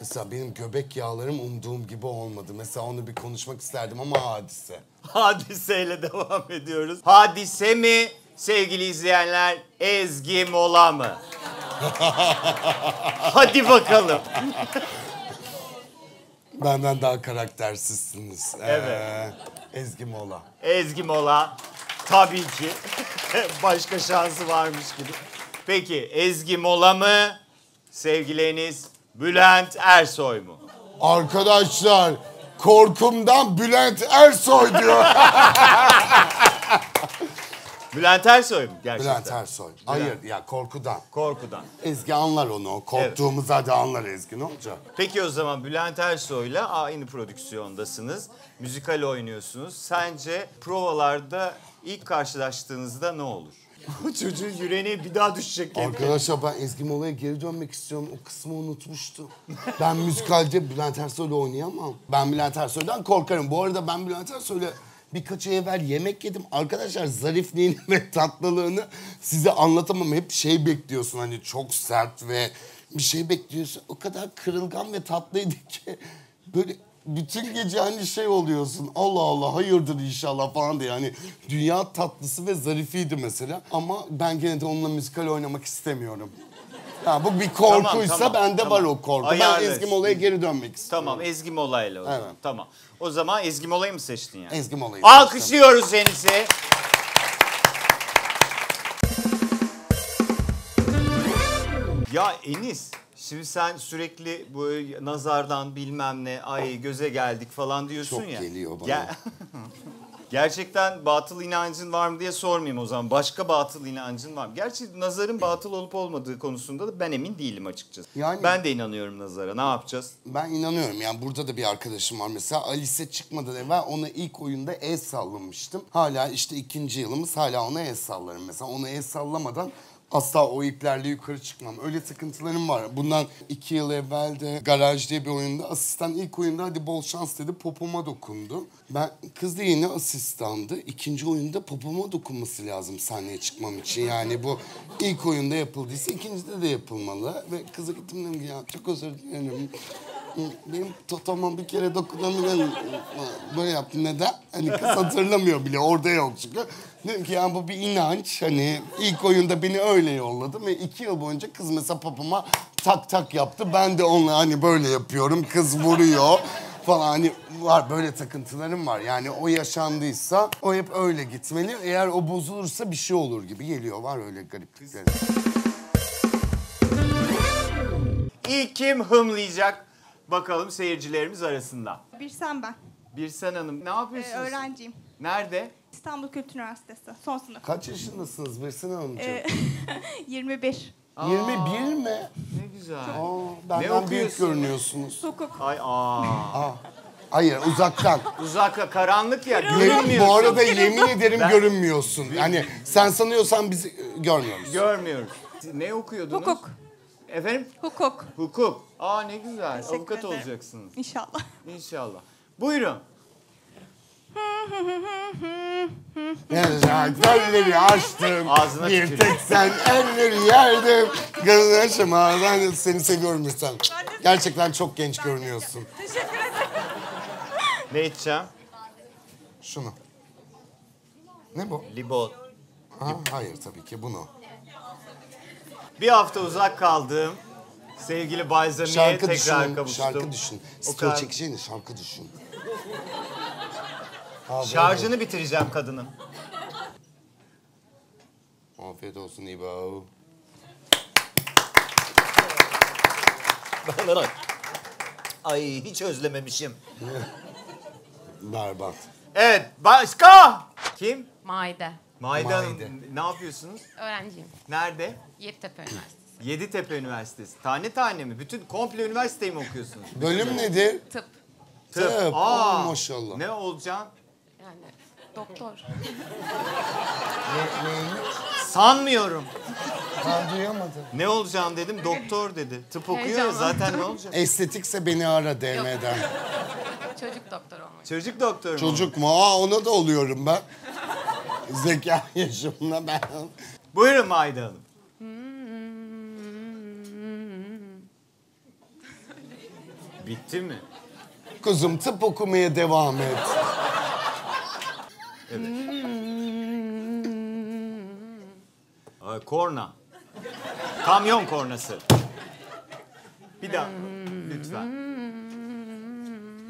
Mesela benim göbek yağlarım umduğum gibi olmadı. Mesela onu bir konuşmak isterdim ama hadise. Hadiseyle devam ediyoruz. Hadise mi sevgili izleyenler, Ezgi Mola mı? [LAUGHS] Hadi bakalım. Benden daha karaktersizsiniz. Evet. Ee, Ezgi Mola. Ezgi Mola tabii ki. [LAUGHS] Başka şansı varmış gibi. Peki Ezgi Mola mı? Sevgiliniz Bülent Ersoy mu? Arkadaşlar korkumdan Bülent Ersoy diyor. [LAUGHS] Bülent Ersoy mu gerçekten? Bülent Ersoy. Hayır ya korkudan. Korkudan. Ezgi anlar onu. Korktuğumuz hadi anlar Ezgi ne olacak? Peki o zaman Bülent Ersoy'la aynı prodüksiyondasınız. Müzikal oynuyorsunuz. Sence provalarda ilk karşılaştığınızda ne olur? [LAUGHS] Çocuğun yüreğine bir daha düşecek. Arkadaşlar ben Ezgi Mola'ya geri dönmek istiyorum. O kısmı unutmuştum. Ben müzikalde Bülent Ersoy'la oynayamam. Ben Bülent Ersoy'dan korkarım. Bu arada ben Bülent Ersoy'la birkaç ay evvel yemek yedim. Arkadaşlar zarifliğini [LAUGHS] ve tatlılığını size anlatamam. Hep şey bekliyorsun hani çok sert ve bir şey bekliyorsun. O kadar kırılgan ve tatlıydı [LAUGHS] ki böyle bütün gece hani şey oluyorsun. Allah Allah hayırdır inşallah falan diye. Yani dünya tatlısı ve zarifiydi mesela. Ama ben gene de onunla müzikal oynamak istemiyorum. Ya bu bir korkuysa tamam, bende tamam. var o korku. Ayarlarız. Ben Ezgi Mola'ya geri dönmek istiyorum. Tamam Ezgi Mola'yla o zaman. Evet. Tamam. O zaman Ezgi Mola'yı mı seçtin yani? Ezgi Mola'yı Alkışlıyoruz Enis'i. Ya Enis, şimdi sen sürekli bu nazardan bilmem ne, ay göze geldik falan diyorsun Çok ya. geliyor bana. Ger- [LAUGHS] Gerçekten batıl inancın var mı diye sormayayım o zaman. Başka batıl inancın var mı? Gerçi nazarın batıl olup olmadığı konusunda da ben emin değilim açıkçası. Yani- Ben de inanıyorum nazara. Ne yapacağız? Ben inanıyorum yani burada da bir arkadaşım var mesela Alice çıkmadan evvel ona ilk oyunda el sallamıştım. Hala işte ikinci yılımız hala ona el sallarım mesela ona el sallamadan asla o iplerle yukarı çıkmam. Öyle sıkıntılarım var. Bundan iki yıl evvel de Garaj diye bir oyunda asistan ilk oyunda hadi bol şans dedi popoma dokundu. Ben kız da yeni asistandı. İkinci oyunda popoma dokunması lazım sahneye çıkmam için. Yani bu ilk oyunda yapıldıysa ikincide de yapılmalı. Ve kıza gittim dedim ki ya çok özür dilerim. Benim totoma bir kere dokunabilen böyle yaptı. Neden? Hani kız hatırlamıyor bile. Orada yok çünkü. Dedim ki ya bu bir inanç. Hani ilk oyunda beni öyle yolladı. Ve iki yıl boyunca kız mesela papama tak tak yaptı. Ben de onunla hani böyle yapıyorum. Kız vuruyor falan. Hani var böyle takıntılarım var. Yani o yaşandıysa o hep öyle gitmeli. Eğer o bozulursa bir şey olur gibi geliyor. Var öyle gariplikleri. İlk kim hımlayacak? Bakalım seyircilerimiz arasında. Bir sen ben. Birsen Hanım ne Ee, yapıyorsunuz? öğrenciyim. Nerede? İstanbul Kültür Üniversitesi. Son sınıf. Kaç yaşındasınız Birsin Hanımcığım? Ee, [LAUGHS] 21. 21 mi? Ne güzel. Aa, Ne benden büyük okuyorsun? görünüyorsunuz. Hukuk. Ay aa. Hayır uzaktan. Uzakta karanlık ya Ye- görünmüyorsun. bu arada yemin ederim Ben- görünmüyorsun. Yani sen sanıyorsan bizi e, görmüyoruz. Görmüyoruz. Ne okuyordunuz? Hukuk. Efendim? Hukuk. Hukuk. Aa ne güzel. Teşekkür Avukat ederim. olacaksınız. İnşallah. İnşallah. Buyurun. Elleri açtım. Ağzına bir tek sen elleri yerdim. Gözünü açma. Ben seni seviyorum Birsen. Gerçekten çok genç görünüyorsun. Teşekkür ederim. Ne içeceğim? Şunu. Ne bu? Libon. Ha, hayır tabii ki bunu. Bir hafta uzak kaldığım sevgili Balzami'ye Şarkı tekrar düşün. kavuştum. Şarkı düşün. O kadar- çekeceğini şarkı düşün. Böyle. Şarjını bitireceğim kadının. Afiyet olsun İbo. Ay hiç özlememişim. Berbat. Evet başka. Kim? Maide. Maide Hanım Maide. ne yapıyorsunuz? Öğrenciyim. Nerede? Yeditepe Üniversitesi. Yeditepe Üniversitesi. Tane tane mi? Bütün komple üniversiteyi mi okuyorsunuz? [LAUGHS] Bölüm nedir? Tıp. Tıp. Aa, Aa, maşallah. Ne olacaksın? Yani doktor. Sanmıyorum. Ben duyamadım. Ne olacağım dedim doktor dedi. Tıp okuyor ya Heyecanlandım. zaten ne olacak? Estetikse beni ara DM'den. Çocuk doktor olmak. Çocuk doktor mu? Çocuk mu? Aa ona da oluyorum ben. Zeka [LAUGHS] yaşımda ben. Buyurun Maide Hanım. Bitti mi? Kuzum tıp okumaya devam et. Aa, korna. Kamyon kornası. Bir daha. Lütfen.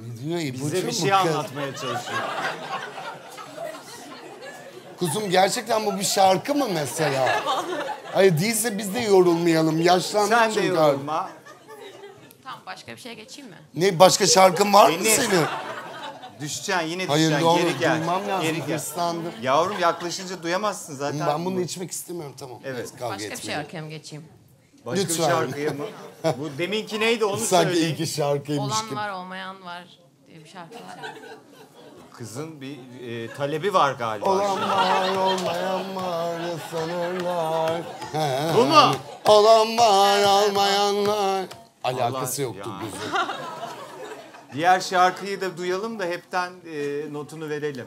Ne diyor İbocuğum Bize bir şey kız? anlatmaya çalışıyor. Kuzum gerçekten bu bir şarkı mı mesela? Hayır değilse biz de yorulmayalım. Yaşlandık Sen de çünkü. yorulma. Başka bir şeye geçeyim mi? Ne başka şarkın var mı senin? Düşeceksin yine Hayır düşeceksin. olur Geri gel. duymam lazım. Geri gel. Hırslandım. Yavrum yaklaşınca duyamazsın zaten. Ben bunu içmek istemiyorum tamam. Evet. Biz kavga Başka bir etmeyelim. şarkıya mı geçeyim? Başka Lütfen. bir şarkıya mı? Bu deminki neydi onu Sanki söyleyin. iki şarkıymış Olan gibi. var olmayan var diye bir şarkı var. Kızın bir e, talebi var galiba. Olan var olmayan var sanırlar. He. Bu mu? Olan var olmayanlar. Alakası Allah- yoktu ya. kuzum. [LAUGHS] Diğer şarkıyı da duyalım da hepten e, notunu verelim.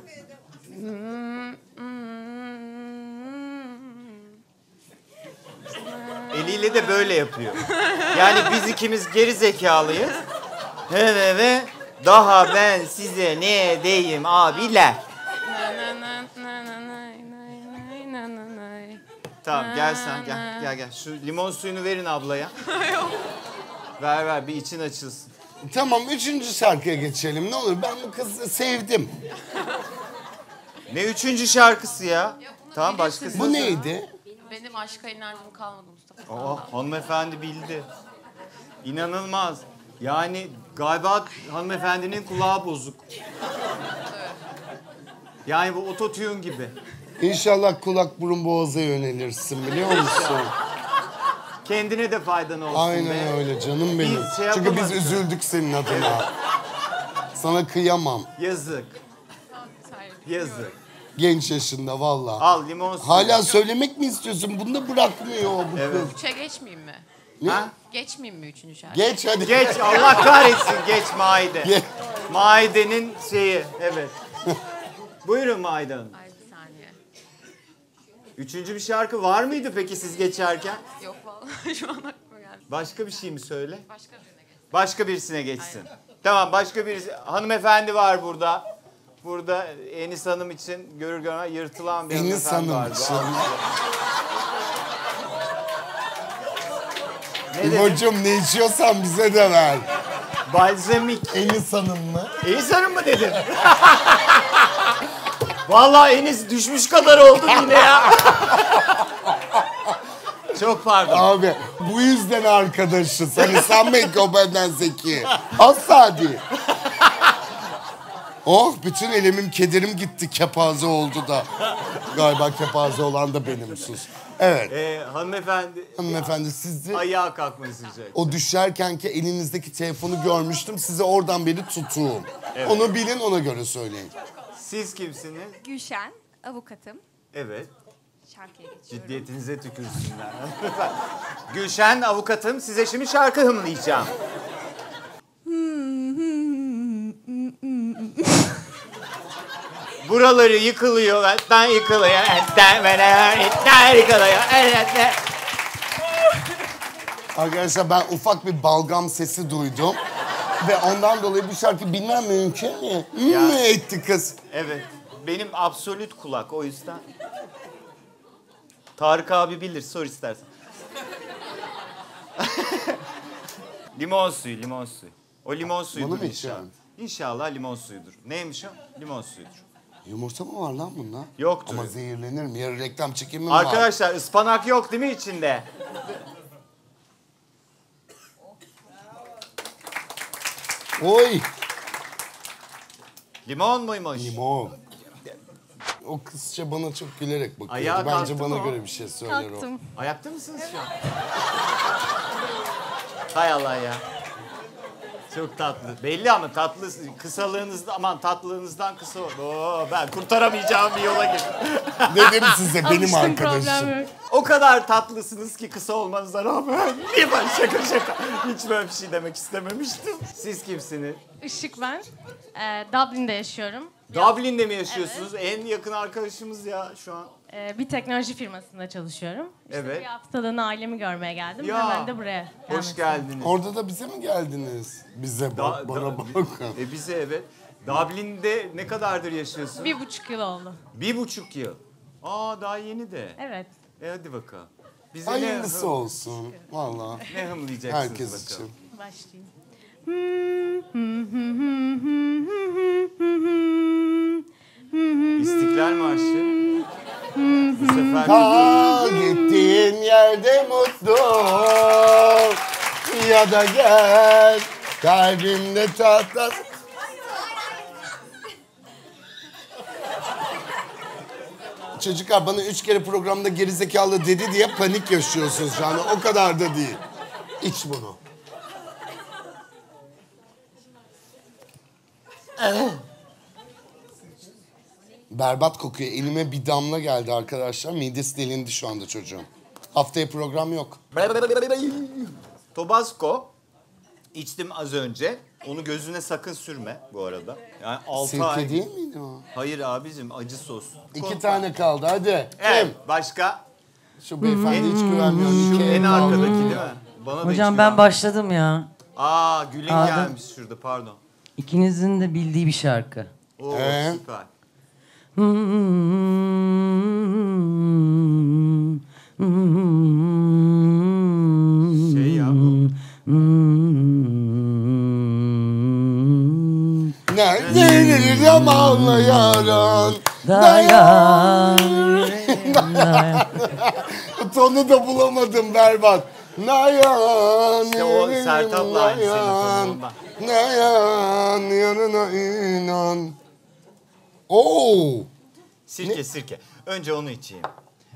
Eliyle de böyle yapıyor. Yani biz ikimiz geri zekalıyız. He ve ve daha ben size ne diyeyim abiler. Tamam gel sen gel gel gel. Şu limon suyunu verin ablaya. [LAUGHS] ver ver bir için açılsın. Tamam üçüncü şarkıya geçelim ne olur. Ben bu kızı sevdim. Ne üçüncü şarkısı ya? Tamam başkası. Bu neydi? Benim aşka inancım kalmadı Mustafa Aa, hanımefendi bildi. İnanılmaz. Yani galiba hanımefendinin kulağı bozuk. Yani bu ototune gibi. İnşallah kulak burun boğaza yönelirsin biliyor musun? [LAUGHS] Kendine de faydan olsun be. Aynen öyle canım benim. Biz şey Çünkü biz üzüldük senin adına. Sana kıyamam. Yazık, yazık. Genç yaşında valla. Al limon suyu. Hala söylemek mi istiyorsun? Bunu da bırakmıyor bu Evet. kız. Üçe geçmeyeyim mi? Ne? Ha? Geçmeyeyim mi üçüncü şarkı? Geç hadi. Geç Allah kahretsin geç Maide. Geç. Maide'nin şeyi evet. [LAUGHS] Buyurun Maide Hanım. Ay bir saniye. Üçüncü bir şarkı var mıydı peki siz geçerken? Yok şu an aklıma geldi. Başka bir şey mi söyle? Başka birine geç. Başka birisine geçsin. Tamam başka birisi. Hanımefendi var burada. Burada Enis Hanım için görür görmez yırtılan bir Enis hanımefendi Hanım var. için. Ne dedi? İbocuğum ne içiyorsan bize de ver. Balzamik. Enis Hanım mı? Enis Hanım mı dedin? [LAUGHS] Vallahi Enis düşmüş kadar oldu yine ya. Çok pardon. Abi bu yüzden arkadaşız. Hani sanmayın ki o benden zeki. Az sadi. Oh bütün elimim kederim gitti kepaze oldu da. Galiba kepaze olan da benim sus. Evet Ee, hanımefendi hanımefendi siz de ayağa kalkmanızı rica o düşerken ki elinizdeki telefonu görmüştüm. Size oradan beri tutuğum. Onu bilin ona göre söyleyin. Siz kimsiniz? Gülşen, avukatım. Evet. Şarkıya geçiyorum. Ciddiyetinize tükürsünler. [LAUGHS] Gülşen avukatım size şimdi şarkı hımlayacağım. Buraları yıkılıyor, etten yıkılıyor, etten beraber, etten yıkılıyor, etten. Arkadaşlar ben ufak bir balgam sesi duydum. Ve ondan dolayı bu şarkı bilmem mümkün mü? Ya. Hmm etti kız. Evet, benim absolut kulak o yüzden. Tarık abi bilir, sor istersen. [LAUGHS] limon suyu, limon suyu. O limon suyudur Bunu mu inşallah. içiyorum? İnşallah limon suyudur. Neymiş o? Limon suyudur. Yumurta mı var lan bunda? Yoktur. Ama zehirlenirim. Yarın reklam çekimi mi var? Arkadaşlar ıspanak yok değil mi içinde? Oy! Limon muymuş? Limon. O kızça bana çok gülerek bakıyordu. Ayağa Bence bana o? göre bir şey söyler o. Kalktım. Ayakta mısınız şu an? Hay Allah ya. Çok tatlı. Belli ama tatlı kısalığınızda aman tatlılığınızdan kısa oldu. Oo, ben kurtaramayacağım bir yola girdim. Dedim size benim Alıştım, arkadaşım. O kadar tatlısınız ki kısa olmanıza rağmen. [LAUGHS] Niye ben şaka şaka. Hiç böyle bir şey demek istememiştim. Siz kimsiniz? Işık ben. Ee, Dublin'de yaşıyorum. Dublin'de mi yaşıyorsunuz? En yakın arkadaşımız ya şu an. Ee, bir teknoloji firmasında çalışıyorum. İşte Evet. Bir haftalığına ailemi görmeye geldim. Ya, Hemen de buraya Hoş geldiniz. Orada da bize mi geldiniz? Bize bak, Da- bana da- bakın. E bize evet. Dublin'de ne kadardır yaşıyorsun? Bir buçuk yıl oldu. Bir buçuk yıl. Aa daha yeni de. Evet. E hadi bakalım. Bize Hayırlısı ne, olsun. Valla. ne hımlayacaksınız Herkes bakalım. için. Başlayayım. İstiklal Marşı. Bu sefer Kal gittiğin yerde mutlu ol. Ya da gel kalbimde tatlı. Çocuklar bana üç kere programda gerizekalı dedi diye panik yaşıyorsunuz şu anda. O kadar da değil. İç bunu. [COUGHS] Berbat kokuyor. Elime bir damla geldi arkadaşlar. Midesi delindi şu anda çocuğun. Haftaya program yok. Tabasco içtim az önce. Onu gözüne sakın sürme bu arada. Yani 6 Sirke ay. değil miydi o? Hayır abicim acı sos. İki Korkma. tane kaldı hadi. Evet Kim? başka? Şu beyefendi hiç güvenmiyor. İki En el arkadaki kaldı. değil mi? Bana da hiç Hocam güven- ben başladım ya. Aa Gül'ün Aa, gelmiş şurada pardon. İkinizin de bildiği bir şarkı. Oo Ee? süper. Şey ya bu. Nerede zamanla yaran? Dayan. dayan. [LAUGHS] Tonu da bulamadım berbat. Nayan. İşte o Sertab'la aynı senin nayan, yanına inan. Oo. Sirke sirke. Önce onu içeyim.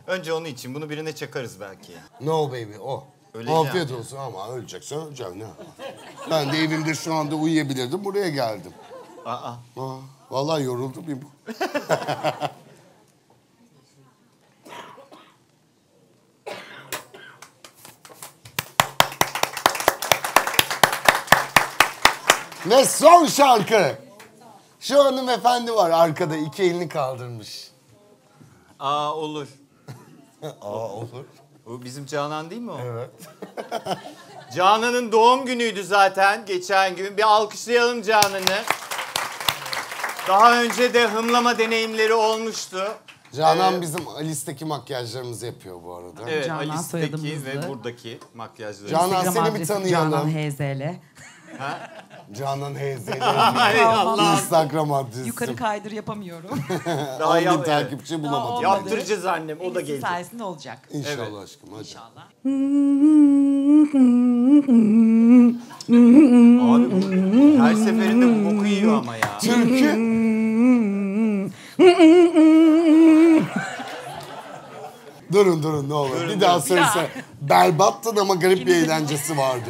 Önce onu içeyim. Bunu birine çakarız belki. No baby o. Öleceğim. Afiyet olsun ama öleceksen öleceksin. Ne? Ben de evimde şu anda uyuyabilirdim. Buraya geldim. Aa. Aa, vallahi yoruldum [LAUGHS] Ve son şarkı. Şu hanımefendi var arkada iki elini kaldırmış. Aa olur. [LAUGHS] Aa olur. O bizim Canan değil mi o? Evet. [LAUGHS] Canan'ın doğum günüydü zaten geçen gün. Bir alkışlayalım Canan'ı. Daha önce de hımlama deneyimleri olmuştu. Canan Ee, bizim Alice'deki makyajlarımızı yapıyor bu arada. Evet, Canan Alice'deki ve buradaki makyajları. Canan Instagram seni bir tanıyalım. Canan HZL. Canan [LAUGHS] Allah. Instagram adresi. Yukarı kaydır yapamıyorum. [LAUGHS] Daha 10 bin yap- evet. takipçi bulamadım. olmadı. Yaptıracağız annem, o da gelecek. sayesinde olacak. İnşallah Evet. aşkım hadi. İnşallah. Abi bu her seferinde bu boku yiyor ama ya. Türkü. durun durun ne olur. bir daha söylese. Berbattın ama garip bir eğlencesi vardı.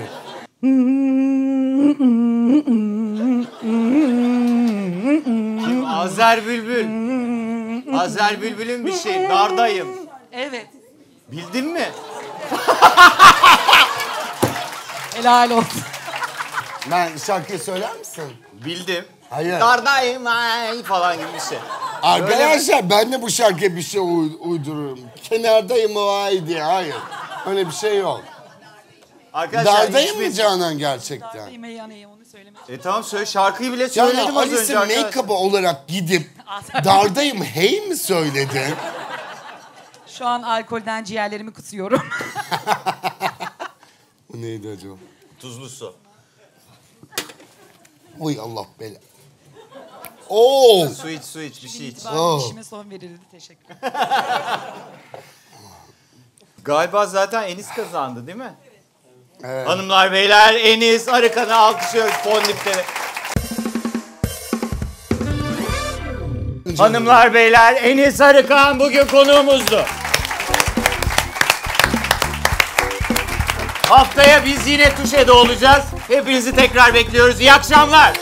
Kim? Azer Bülbül. Azer Bülbül'ün bir şey. Dardayım. Evet. Bildin mi? Helal olsun. Ben şarkıyı söyler misin? Bildim. Hayır. Dardayım ay falan gibi bir şey. Arkadaşlar ben de bu şarkıya bir şey uy- uydururum. Kenardayım o ay diye. Hayır. Öyle bir şey yok. Arkadaşlar Dardayım mı Canan gerçekten? Dardayım meyhaneye onu söylemek. E tamam söyle şarkıyı bile söyledim Canan az önce Alice'in make-up'ı olarak gidip [LAUGHS] dardayım hey mi söyledin? [LAUGHS] Şu an alkolden ciğerlerimi kutuyorum. [LAUGHS] Bu neydi acaba? Tuzlu su. Oy Allah bela. Oo! Su iç su iç bir şey iç. Oh. işime son verildi. Teşekkür Galiba zaten Enis kazandı değil mi? Evet. Hanımlar beyler Enis Arıkan'ı alkışlıyoruz Fondip'te. Hanımlar beyler Enis Arıkan bugün konuğumuzdu. Haftaya biz yine Tuşe'de olacağız. Hepinizi tekrar bekliyoruz. İyi akşamlar.